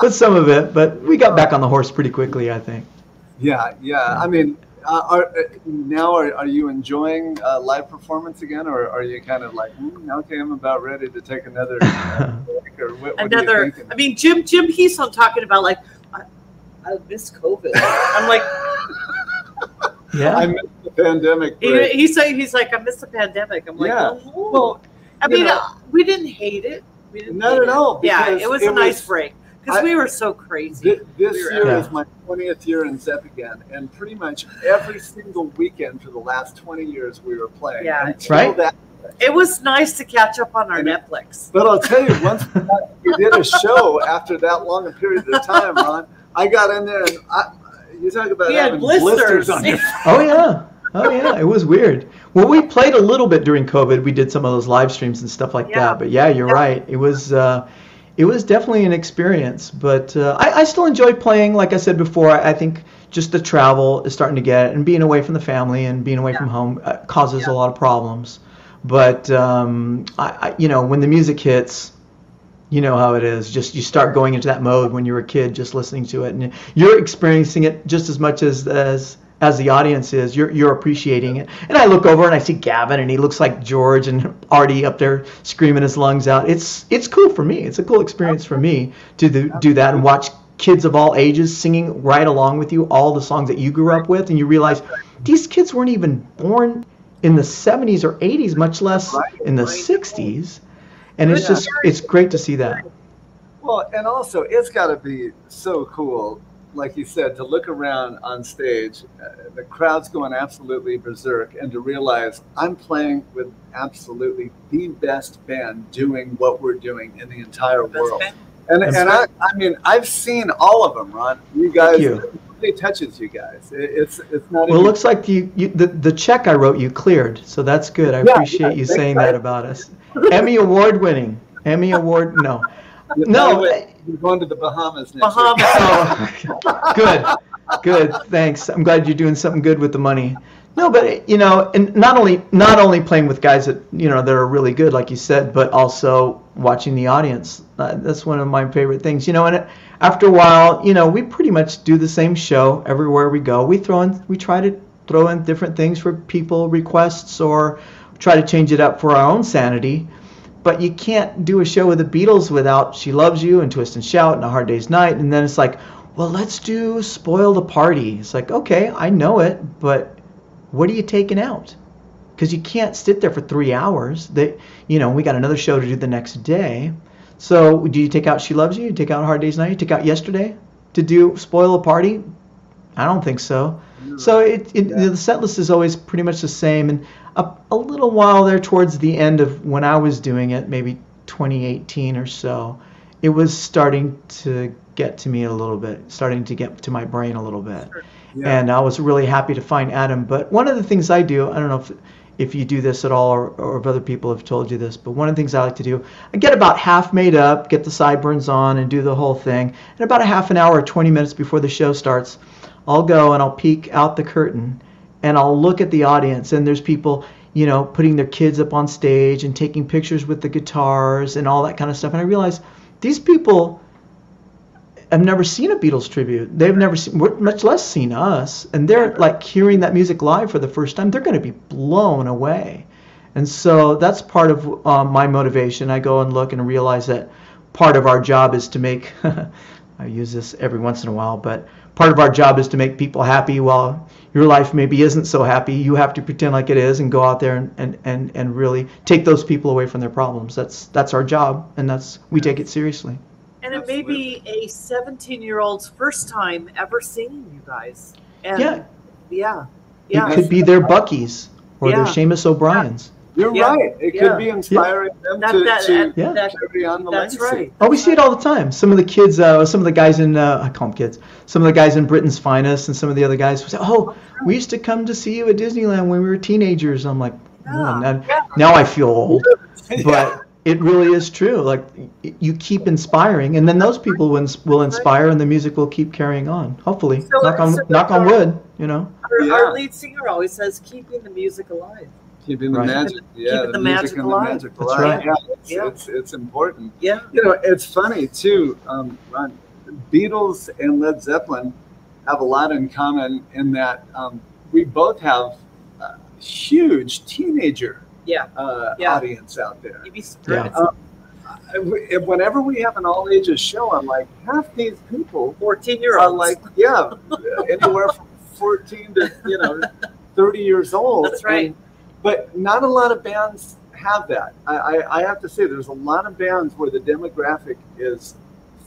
But some of it, but we got back on the horse pretty quickly, I think. Yeah, yeah. I mean, uh, are, uh, now are, are you enjoying uh, live performance again, or are you kind of like, "Hmm, okay, I'm about ready to take another uh, break, or what, what Another, thinking? I mean, Jim Jim Heason talking about like, I, I miss COVID. I'm like, Yeah. I missed the pandemic he, he's saying he's like, I miss the pandemic. I'm like, Yeah. oh. well, I mean, know- uh, we didn't hate it. We didn't Not hate at it. all, Yeah, it was it a nice was- break because we were so crazy. Thi- This We year is my 20th year in Zepagain, and pretty much every single weekend for the last 20 years we were playing. Yeah. Until Right. That, It was nice to catch up on our And- Netflix. but I'll tell you, once we got- we did a show after that long a period of time, Ron, I got in there and I, you talk about He had having blisters. on your Oh yeah. Oh yeah. It was weird. Well, we played a little bit during COVID. We did some of those live streams and stuff like Yeah. that. But yeah, you're Yeah. right. It was uh, it was definitely an experience. But uh, I, I still enjoy playing. Like I said before, I, I think just the travel is starting to get and being away from the family and being away Yeah. from home uh, causes Yeah. a lot of problems. But um, I, I, you know, when the music hits, you know how it is. Just you start going into that mode when you were a kid, just listening to it, and you're experiencing it just as much as as as the audience is. You're you're appreciating it. And I look over and I see Gavin, and he looks like George and Artie up there screaming his lungs out. It's it's cool for me. It's a cool experience for me to do, do that and watch kids of all ages singing right along with you all the songs that you grew up with, and you realize these kids weren't even born in the 70s or 80s, much less in the 60s. And it's just it's great to see that. Well, and also it's got to be so cool, like you said, to look around on stage, uh, the crowd's going absolutely berserk, and to realize I'm playing with absolutely the best band doing what we're doing in the entire world. Band. And That's and I, I mean, I've seen all of them, Ron. You guys, you. it really touches you guys. It, it's it's not. Well, it looks like you, you the, the check I wrote you cleared, so that's good. I Yeah, appreciate yeah, you saying right? that about us. Emmy award winning. Emmy award no. By the no, way, You're going to the Bahamas next. Bahamas. Oh, good, good. Thanks. I'm glad you're doing something good with the money. No, but you know, and not only not only playing with guys that you know that are really good, like you said, but also watching the audience. Uh, that's one of my favorite things. You know, and after a while, you know, we pretty much do the same show everywhere we go. We throw in, we try to throw in different things for people requests or try to change it up for our own sanity but you can't do a show with the Beatles without She Loves You and Twist and Shout and A Hard Day's Night. And then it's like, well, let's do Spoil the Party. It's like, okay, I know it, but what are you taking out? Because you can't sit there for three hours. That you know, we got another show to do the next day. So do you take out She Loves You? You take out A Hard Day's Night? You take out Yesterday to do Spoil the Party? I don't think so. So it, it Yeah. the set list is always pretty much the same. And a, a little while there towards the end of when I was doing it, maybe 2018 or so, it was starting to get to me a little bit, starting to get to my brain a little bit. Yeah. And I was really happy to find Adam. But one of the things I do, I don't know if if you do this at all or, or if other people have told you this, but one of the things I like to do, I get about half made up, get the sideburns on, and do the whole thing. And about a half an hour or 20 minutes before the show starts, I'll go and I'll peek out the curtain and I'll look at the audience, and there's people, you know, putting their kids up on stage and taking pictures with the guitars and all that kind of stuff. And I realize these people have never seen a Beatles tribute. They've never seen, much less seen us, and they're like hearing that music live for the first time. They're going to be blown away, and so that's part of um, my motivation. I go and look and realize that part of our job is to make. I use this every once in a while, but part of our job is to make people happy. While your life maybe isn't so happy, you have to pretend like it is and go out there and, and, and, and really take those people away from their problems. That's that's our job, and that's we take it seriously. And it may be a 17 year old's first time ever seeing you guys. And Yeah. Yeah. Yeah. It could be their Bucky's or their Yeah. Seamus O'Brien's. You're Yeah. right. It Yeah. could be inspiring them That, to, that, to Yeah. that, carry on the that's legacy. right. Oh, we see it all the time. Some of the kids, uh, some of the guys in, uh, I call them kids, some of the guys in Britain's Finest and some of the other guys say, oh, we used to come to see you at Disneyland when we were teenagers. I'm like, oh, Yeah. now, Yeah. now I feel old. Yeah. But it really is true. Like, you keep inspiring, and then those people will, will inspire, and the music will keep carrying on. Hopefully. So- knock on, so knock on wood, you know? Our, Yeah. our lead singer always says, keeping the music alive. Keeping the Right. magic, yeah, Keeping the music magic and the alive. magic That's alive. right. Yeah, it's, Yeah. It's, it's important. Yeah. You know, it's funny too, um, Ron. Beatles and Led Zeppelin have a lot in common in that um, we both have a huge teenager Yeah. uh, Yeah. audience out there. You'd be surprised. Uh, I- we- Whenever we have an all ages show, I'm like, half these people 14 year are like, yeah, anywhere from 14 to you know 30 years old. That's right. And- but not a lot of bands have that. I, I, I have to say, there's a lot of bands where the demographic is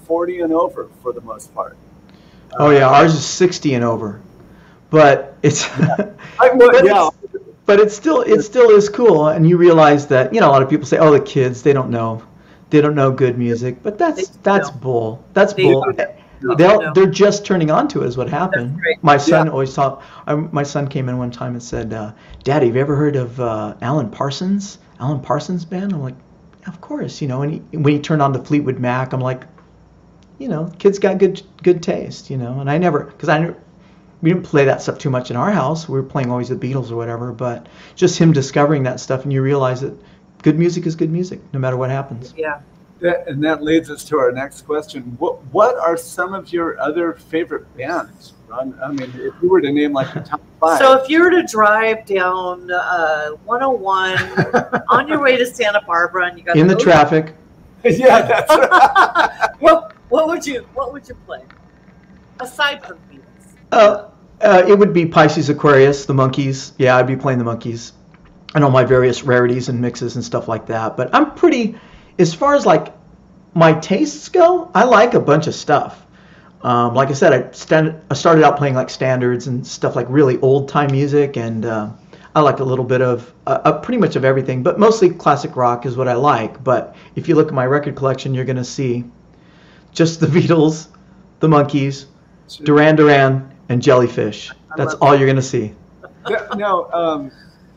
40 and over for the most part. Oh, yeah, uh, ours is 60 and over. But it's. I, well, But yeah, but it still it still is cool and you realize that you know a lot of people say oh the kids they don't know they don't know good music but that's They that's don't. bull that's They bull they'll No. they're just turning on to it is what happened my son Yeah. always taught I, my son came in one time and said uh, daddy have you ever heard of uh, alan parsons alan parsons band i'm like of course you know and he, when he turned on the fleetwood mac i'm like you know kids got good good taste you know and i never because i never we didn't play that stuff too much in our house. We were playing always the Beatles or whatever, but just him discovering that stuff and you realize that good music is good music no matter what happens. Yeah. That, and that leads us to our next question. What what are some of your other favorite bands, Ron? I mean, if you were to name like the top five. So if you were to drive down uh, 101 on your way to Santa Barbara and you got In the those- traffic, yeah, that's right. what what would you what would you play aside from Beatles? uh, uh, it would be Pisces Aquarius, the Monkees. Yeah, I'd be playing the Monkees and all my various rarities and mixes and stuff like that. But I'm pretty, as far as like my tastes go, I like a bunch of stuff. Um, like I said, I, stand, I started out playing like standards and stuff like really old time music, and uh, I like a little bit of uh, uh, pretty much of everything, but mostly classic rock is what I like. But if you look at my record collection, you're going to see just the Beatles, the Monkees, Duran Duran, and Jellyfish. That's all you're going to see. No, um,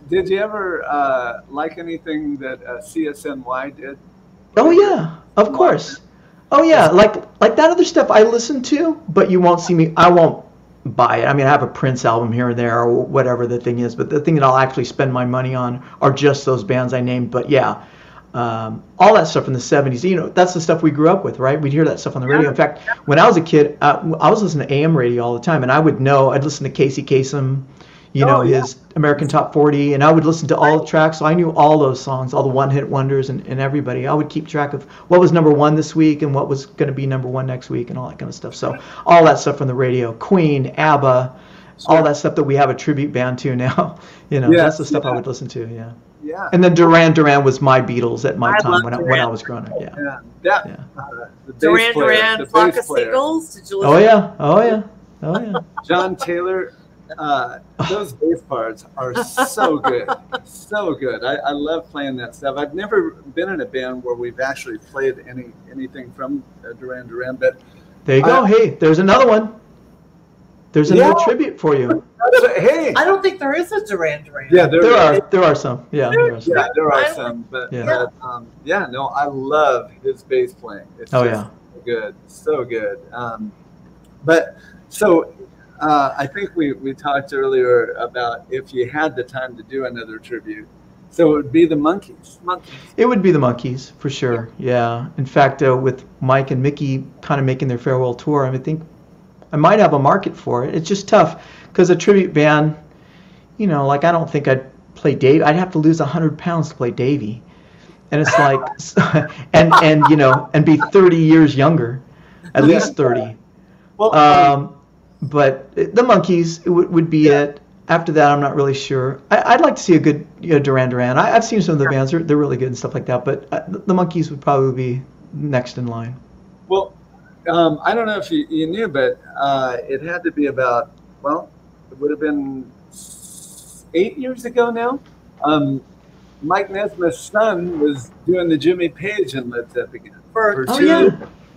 did you ever uh, like anything that uh, CSNY did? Oh yeah, of course. Oh yeah, like like that other stuff I listen to, but you won't see me. I won't buy it. I mean, I have a Prince album here and there, or whatever the thing is. But the thing that I'll actually spend my money on are just those bands I named. But yeah, um, all that stuff in the '70s. You know, that's the stuff we grew up with, right? We'd hear that stuff on the radio. In fact, when I was a kid, uh, I was listening to AM radio all the time, and I would know. I'd listen to Casey Kasem. You know Oh, yeah. his American Top 40, and I would listen to all the tracks. So I knew all those songs, all the one-hit wonders, and, and everybody. I would keep track of what was number one this week and what was going to be number one next week, and all that kind of stuff. So all that stuff from the radio, Queen, ABBA, all that stuff that we have a tribute band to now. You know, Yes, that's the stuff I would listen to. Yeah. Yeah. And then Duran Duran was my Beatles at my I time when I, when I was growing up. Yeah. Yeah, that Yeah. uh, Duran Duran, the Flock of Seagulls. Did you listen? Oh yeah. Oh yeah. Oh yeah. John Taylor. Uh, those bass parts are so good, so good. I, I love playing that stuff. I've never been in a band where we've actually played any anything from uh, Duran Duran, but There you go. I- hey, there's another one. There's Yeah. another tribute for you. hey, I don't think there is a Duran Duran. yeah, there, There are there are some. Yeah. There are some. yeah, there are some, but, Yeah. but um, yeah, no, I love his bass playing. It's Oh, just yeah. so good, so good. Um, but so uh, I think we we talked earlier about if you had the time to do another tribute, so it would be the Monkees. Monkees. It would be the Monkees for sure. Yeah. In fact, uh, with Mike and Mickey kind of making their farewell tour, I think I might have a market for it. It's just tough because a tribute band, you know, like I don't think I'd play Dave. I'd have to lose hundred pounds to play Davey, and it's like, and and you know, and be thirty years younger, at least thirty. Well, Um, but the Monkees would, would be Yeah. it. After that, I'm not really sure. I, I'd like to see a good you know, Duran Duran. I, I've seen some of the bands; they're, they're really good and stuff like that. But uh, the Monkees would probably be next in line. Well, um, I don't know if you, you knew, but uh, it had to be about, well, it would have been eight years ago now. Um, Mike Nesmith's son was doing the Jimmy Page and Led Zeppelin For Oh, two yeah.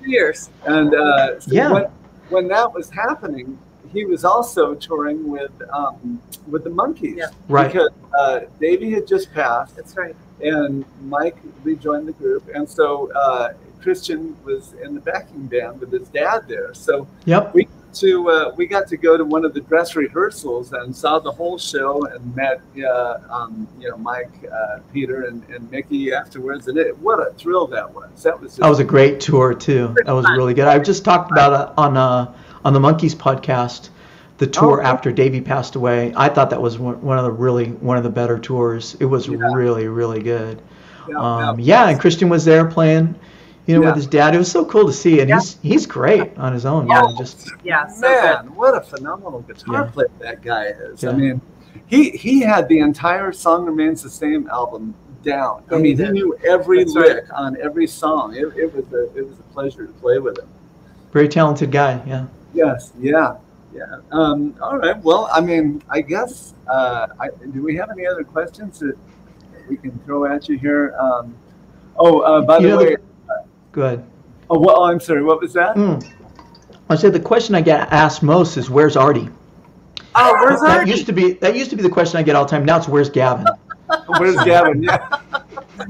years. and uh, so Yeah. when, when that was happening, he was also touring with um, with the Monkees. Yeah. Right. Because uh, Davey had just passed, That's right. and Mike rejoined the group, and so uh, Christian was in the backing band with his dad there. So Yep. we to uh, we got to go to one of the dress rehearsals and saw the whole show and met uh, um, you know Mike, uh, Peter, and, and Mickey afterwards, and it what a thrill that was. That was That was a great tour too. That was really good. I just talked about it on uh, on the Monkees podcast, the tour Okay. after Davey passed away. I thought that was one one of the really one of the better tours. It was Yeah. really really good. yeah, Um, yeah. yeah, and Christian was there playing, you know, Yeah. with his dad. It was so cool to see, and Yeah. he's he's great on his own. Yeah. man. Just Yeah. So Man, what a phenomenal guitar Yeah. player that guy is. I mean, he he had the entire "Song Remains the Same" album down. I he mean, he knew every That's right. lick on every song. It, it was a it was a pleasure to play with him. very talented guy. Yeah. Yes, yeah, yeah. Um, all right. Well, I mean, I guess. Uh, I, do we have any other questions that we can throw at you here? Um, oh, uh, by You the way. the- way. Good. Oh, well, I'm sorry. What was that? Mm. I said the question I get asked most is where's Artie? Oh, where's That Artie? used to be that used to be the question I get all the time. Now it's where's Gavin? Where's Gavin? Yeah.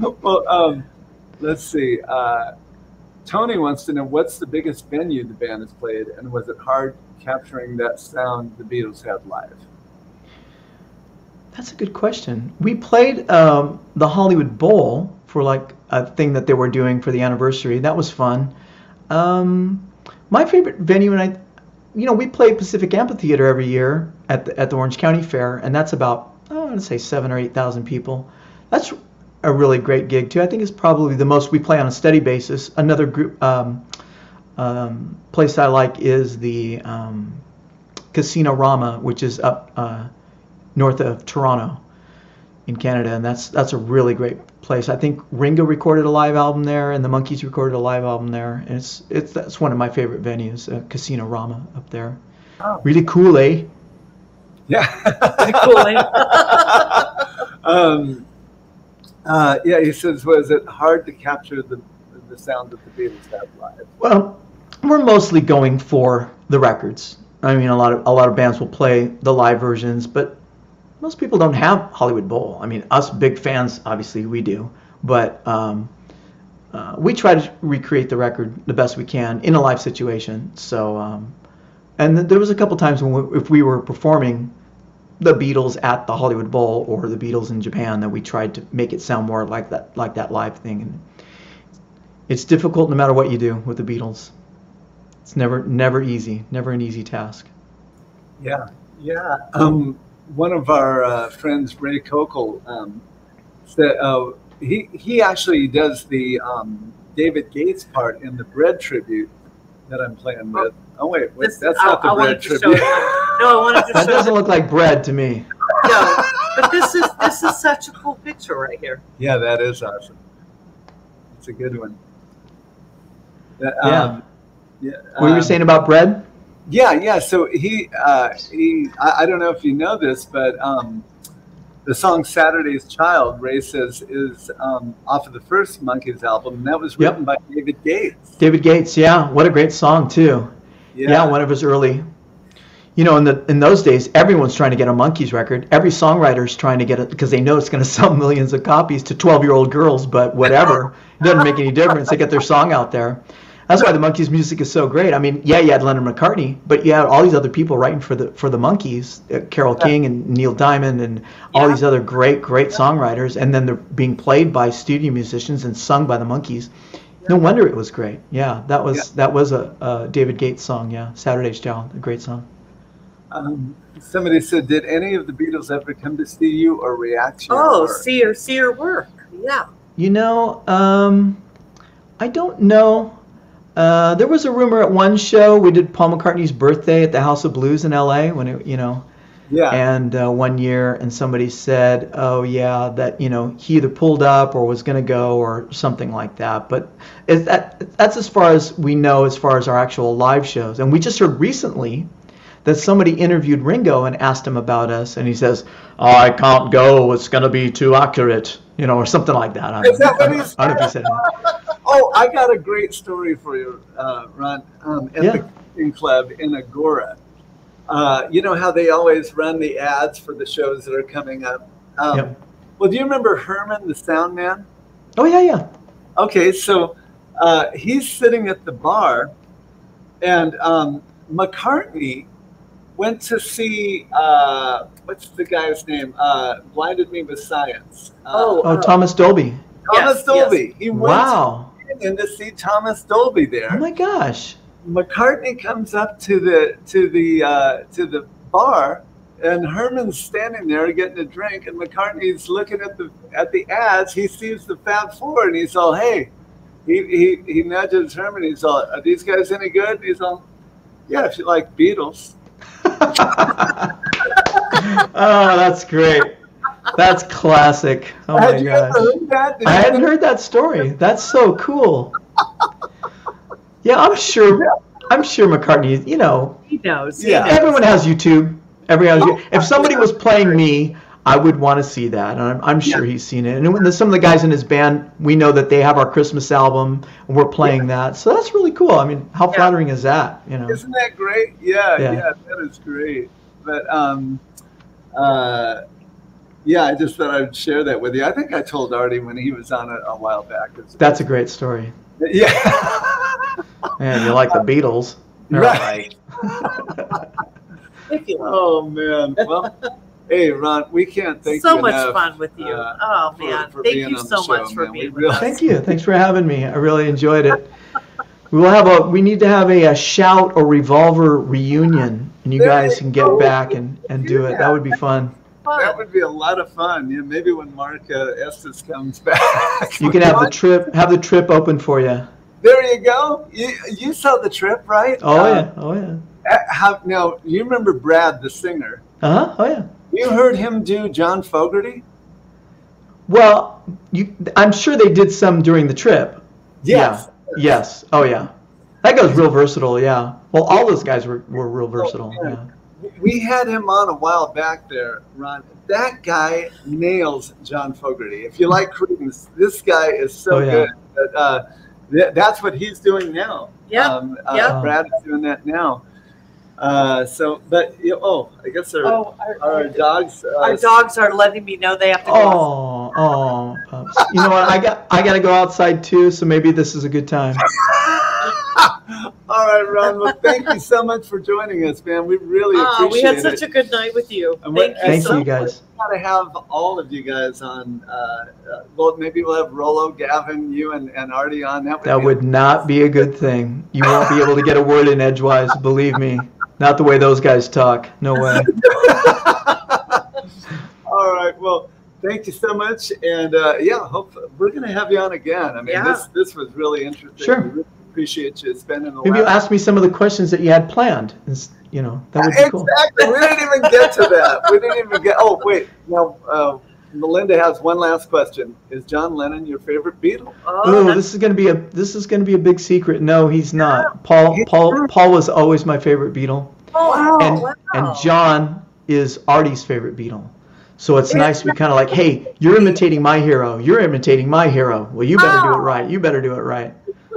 well, um, let's see. Uh, Tony wants to know what's the biggest venue the band has played, and was it hard capturing that sound the Beatles had live? That's a good question. We played um, the Hollywood Bowl for like a thing that they were doing for the anniversary. That was fun. Um, my favorite venue, and I, you know, we play Pacific Amphitheater every year at the at the Orange County Fair, and that's about oh, I'd say seven or eight thousand people. That's a really great gig too. I think it's probably the most we play on a steady basis. Another group um, um, place I like is the um, Casino Rama, which is up. Uh, north of Toronto in Canada, and that's that's a really great place. I think Ringo recorded a live album there, and the Monkees recorded a live album there, and it's it's that's one of my favorite venues, uh, Casino Rama up there. Oh. Really cool, eh? Yeah. Cool, eh? um, uh, yeah, he says, was it hard to capture the the sound that the Beatles had live? Well, we're mostly going for the records. I mean, a lot of a lot of bands will play the live versions, but most people don't have Hollywood Bowl. I mean, us big fans, obviously, we do, but um, uh, we try to recreate the record the best we can in a live situation. So, um, and th- there was a couple times when we, if we were performing the Beatles at the Hollywood Bowl or the Beatles in Japan, that we tried to make it sound more like that like that live thing. And it's difficult no matter what you do with the Beatles. It's never never easy, never an easy task. Yeah, yeah. Um, one of our uh, friends, Ray Kokel, um, said uh, he he actually does the um, David Gates part in the Bread tribute that I'm playing with. Oh wait, wait This- that's I- not the I Bread tribute. No, I wanted to That doesn't you. look like bread to me. No, but this is this is such a cool picture right here. yeah, that is awesome. It's a good one. That, Yeah. um, yeah. What were you um, saying about bread? Yeah, yeah. So he, uh, he, I, I don't know if you know this, but um, the song "Saturday's Child," Ray says, is um, off of the first Monkees album, and that was Yep. written by David Gates. David Gates, yeah, what a great song too. Yeah, one of his early. You know, in the in those days, everyone's trying to get a Monkees record. Every songwriter's trying to get it because they know it's going to sell millions of copies to 12-year-old girls. But whatever, it doesn't make any difference. They get their song out there. That's why the Monkees music is so great. I mean, yeah, you had Lennon McCartney, but you had all these other people writing for the for the Monkees, uh, Carole King and Neil Diamond, and all Yeah. these other great great songwriters. And then they're being played by studio musicians and sung by the Monkees. No wonder it was great. Yeah, that was Yeah. that was a, a David Gates song. Yeah, Saturday's Child, a great song. Um, somebody said, "Did any of the Beatles ever come to see you or react to your Oh, work?" see her, see her work. Yeah. You know, um, I don't know. Uh, there was a rumor at one show we did Paul McCartney's birthday at the House of Blues in L.A. when it, you know, Yeah, and uh, one year, and somebody said, "Oh yeah, that you know he either pulled up or was going to go or something like that." But that that's as far as we know as far as our actual live shows. And we just heard recently that somebody interviewed Ringo and asked him about us, and he says, "I can't go. It's going to be too accurate." you know, or something like that. I Is don't, that what I he don't, I don't know if he said anything. Oh, I got a great story for you, uh, Ron. Um, at Yeah. the Cooking Club in Agora. Uh, you know how they always run the ads for the shows that are coming up. Um, Yep. Well, do you remember Herman, the sound man? Oh yeah, yeah. Okay, so uh, he's sitting at the bar, and um, McCartney went to see uh, what's the guy's name? Uh, Blinded Me with Science. Uh, Oh, Oh, Thomas Dolby. Thomas yes, Dolby. He went Wow. In to see Thomas Dolby there. Oh my gosh. McCartney comes up to the to the uh, to the bar, and Herman's standing there getting a drink, and McCartney's looking at the at the ads. He sees the Fab Four, and he's all, "Hey," he he, he nudges Herman. He's all, "Are these guys any good?" He's all, "Yeah, if you like Beatles." oh, that's great. That's classic. Oh Had my you gosh. ever heard that? I hadn't heard that story. That's so cool. Yeah, I'm sure. I'm sure McCartney. You know, he knows. Yeah. He knows. everyone has YouTube. Everyone. Has, if somebody was playing me, I would want to see that. And I'm, I'm sure he's seen it. And when the, some of the guys in his band, we know that they have our Christmas album, and we're playing that. So that's really cool. I mean, how Yeah. flattering is that? You know. Isn't that great? Yeah, Yeah. yeah, that is great. But um, uh, yeah, I just thought I'd share that with you. I think I told Artie when he was on it a while back. That's a great story. yeah. and you like the Beatles? Right. Thank you. Oh man. Well, hey Ron, we can't thank so you So much enough. fun with you. uh, oh man, for thank you so the show, much for man. We being really- with us. Thank you. Thanks for having me. I really enjoyed it. We will have a. We need to have a, a shout or revolver reunion, and you There guys can get back and, and do it. That would be fun. That would be a lot of fun. Yeah, maybe when Mark uh, Estes comes back. You can have the trip. Have the trip open for you. There you go. You, you saw the trip, right? Oh Uh, yeah. Oh yeah. uh, How, now you remember Brad, the singer? Uh huh. Oh yeah. You heard him do John Fogerty? Well, you. I'm sure they did some during the trip. Yes. Yeah. Yes. Oh yeah. That guy's real versatile. Yeah. Well, all those guys were, were real versatile. yeah. Yeah. We had him on a while back there, Ron. That guy nails John Fogerty. If you like Creedence, this guy is so Oh, yeah. good. That, uh, th- that's what he's doing now. Yeah. Um, uh, yep. Brad is doing that now. Uh, so, but you oh, I guess our, Oh, our, our dogs. Uh, our dogs are letting me know they have to go. Oh, oh. pups. You know what? I got. I got to go outside too. So maybe this is a good time. All right, Ron. Well, thank you so much for joining us, man. We really Oh, appreciate it. we had such it. a good night with you. And Thank you Thank so you, guys. gotta have all of you guys on. Uh, uh, well, maybe we'll have Rolo, Gavin, you, and, and Artie on. That would, That be would not be a good thing. You won't be able to get a word in edgewise. Believe me. Not the way those guys talk. No way. all right. Well, thank you so much, and uh, yeah, hope we're gonna have you on again. I mean, Yeah. this this was really interesting. Sure. We appreciate you spending the Maybe you last. ask me some of the questions that you had planned. It's- You know, that would be cool. Exactly. We didn't even get to that. We didn't even get. Oh, wait. Now, uh, Melinda has one last question. Is John Lennon your favorite Beatle? Oh, Oh, that's- this is gonna be a this is gonna be a big secret. No, he's not. Paul Paul Paul was always my favorite Beatle, oh, and wow. and John is Artie's favorite Beatle. So it's nice to be kind of like, hey, you're imitating my hero. You're imitating my hero. Well, you better do it right. You better do it right.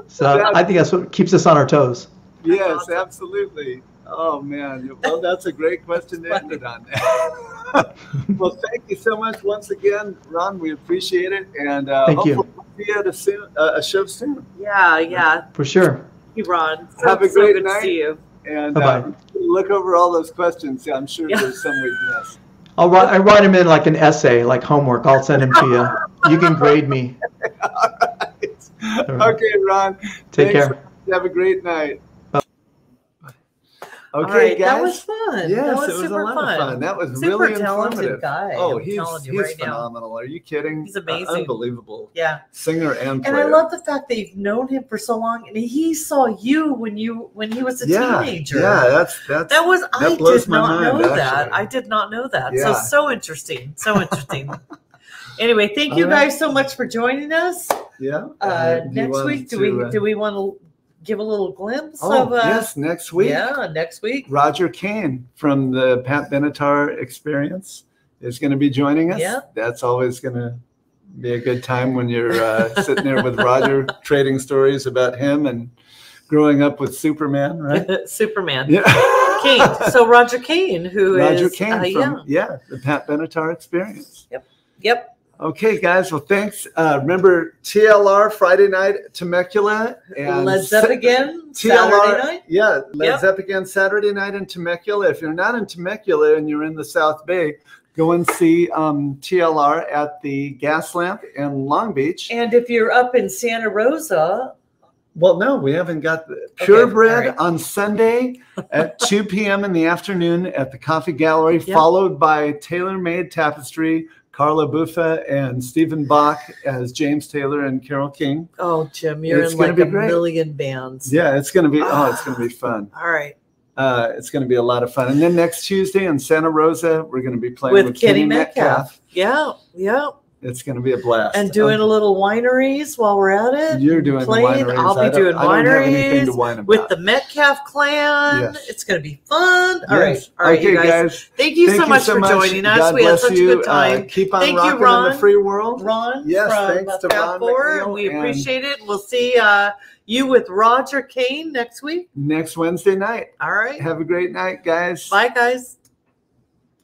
So I think that's what keeps us on our toes. Yes, awesome. absolutely. Oh man, well that's a great question to end it on. well, thank you so much once again, Ron. We appreciate it, and uh, Thank you. we'll see you at a soon uh, a show soon. yeah, yeah. For sure. Thank you, Ron. So, Have a so great good night. to see you. And Bye-bye. uh, look over all those questions. I'm sure Yeah. there's some we missed. I'll write I write him in like an essay, like homework. I'll send them to you. You can grade me. right. Okay, Ron. Take thanks. care. Have a great night. Okay, All right, guys. that was fun. Yes, that was it was super a lot fun. of fun. That was Super really talented informative. guy, Oh, I'm he's you he's right now. phenomenal. Are you kidding? He's Uh, amazing. unbelievable Yeah, singer and and. I love the fact that you've known him for so long, and he saw you when you when he was a yeah, teenager. Yeah, that's that's That was I blows did my not mind, know that. I did not know that. Yeah. So so interesting. So interesting. anyway, thank you All right. guys so much for joining us. Yeah. Uh, next week, do to, we uh, do we want to give a little glimpse Oh of? Uh, yes, next week. Yeah, next week. Roger Kane from the Pat Benatar Experience is going to be joining us. Yeah. That's always going to Be a good time when you're uh, sitting there with Roger trading stories about him and growing up with Superman, right? Superman. Yeah. Kane. So Roger Kane, who is Roger Kane uh, from yeah. yeah, the Pat Benatar experience. Yep. Yep. Okay, guys. Well, thanks. Uh, remember TLR Friday night Temecula and Led Zeppelin TLR, Saturday night. Yeah, Led Yep. Zeppelin Saturday night in Temecula. If you're not in Temecula and you're in the South Bay, go and see um, TLR at the Gas Lamp in Long Beach. And if you're up in Santa Rosa, Well, no, we haven't got the Okay, purebred on Sunday at 2 p.m. in the afternoon at the Coffee Gallery, Yep. followed by Tailor Made Tapestry, Carla Buffa and Stephen Bach as James Taylor and Carole King. oh Jim, you're It's in like be a great. million bands. Yeah, it's going to be, oh, it's going to be fun. All right. Uh, it's going to be a lot of fun. And then next Tuesday in Santa Rosa, we're going to be playing With with, Kenny Kenny Metcalf. Metcalf. Yeah, yeah. It's going to be a blast. And doing a little wineries while we're at it. You're doing playing. wineries. I'll be doing I don't have to wineries about. with the Metcalf clan. Yes. It's going to be fun. All right, all right, okay, you guys. guys. Thank you thank so much for joining us. God we had such you. a good time. Uh, keep on Thank you, rocking in the free world. Ron Yes, from thanks to Ron. McNeil We appreciate it. We'll see uh, you with Roger Kane next week. Next Wednesday night. All right. Have a great night, guys. Bye, guys.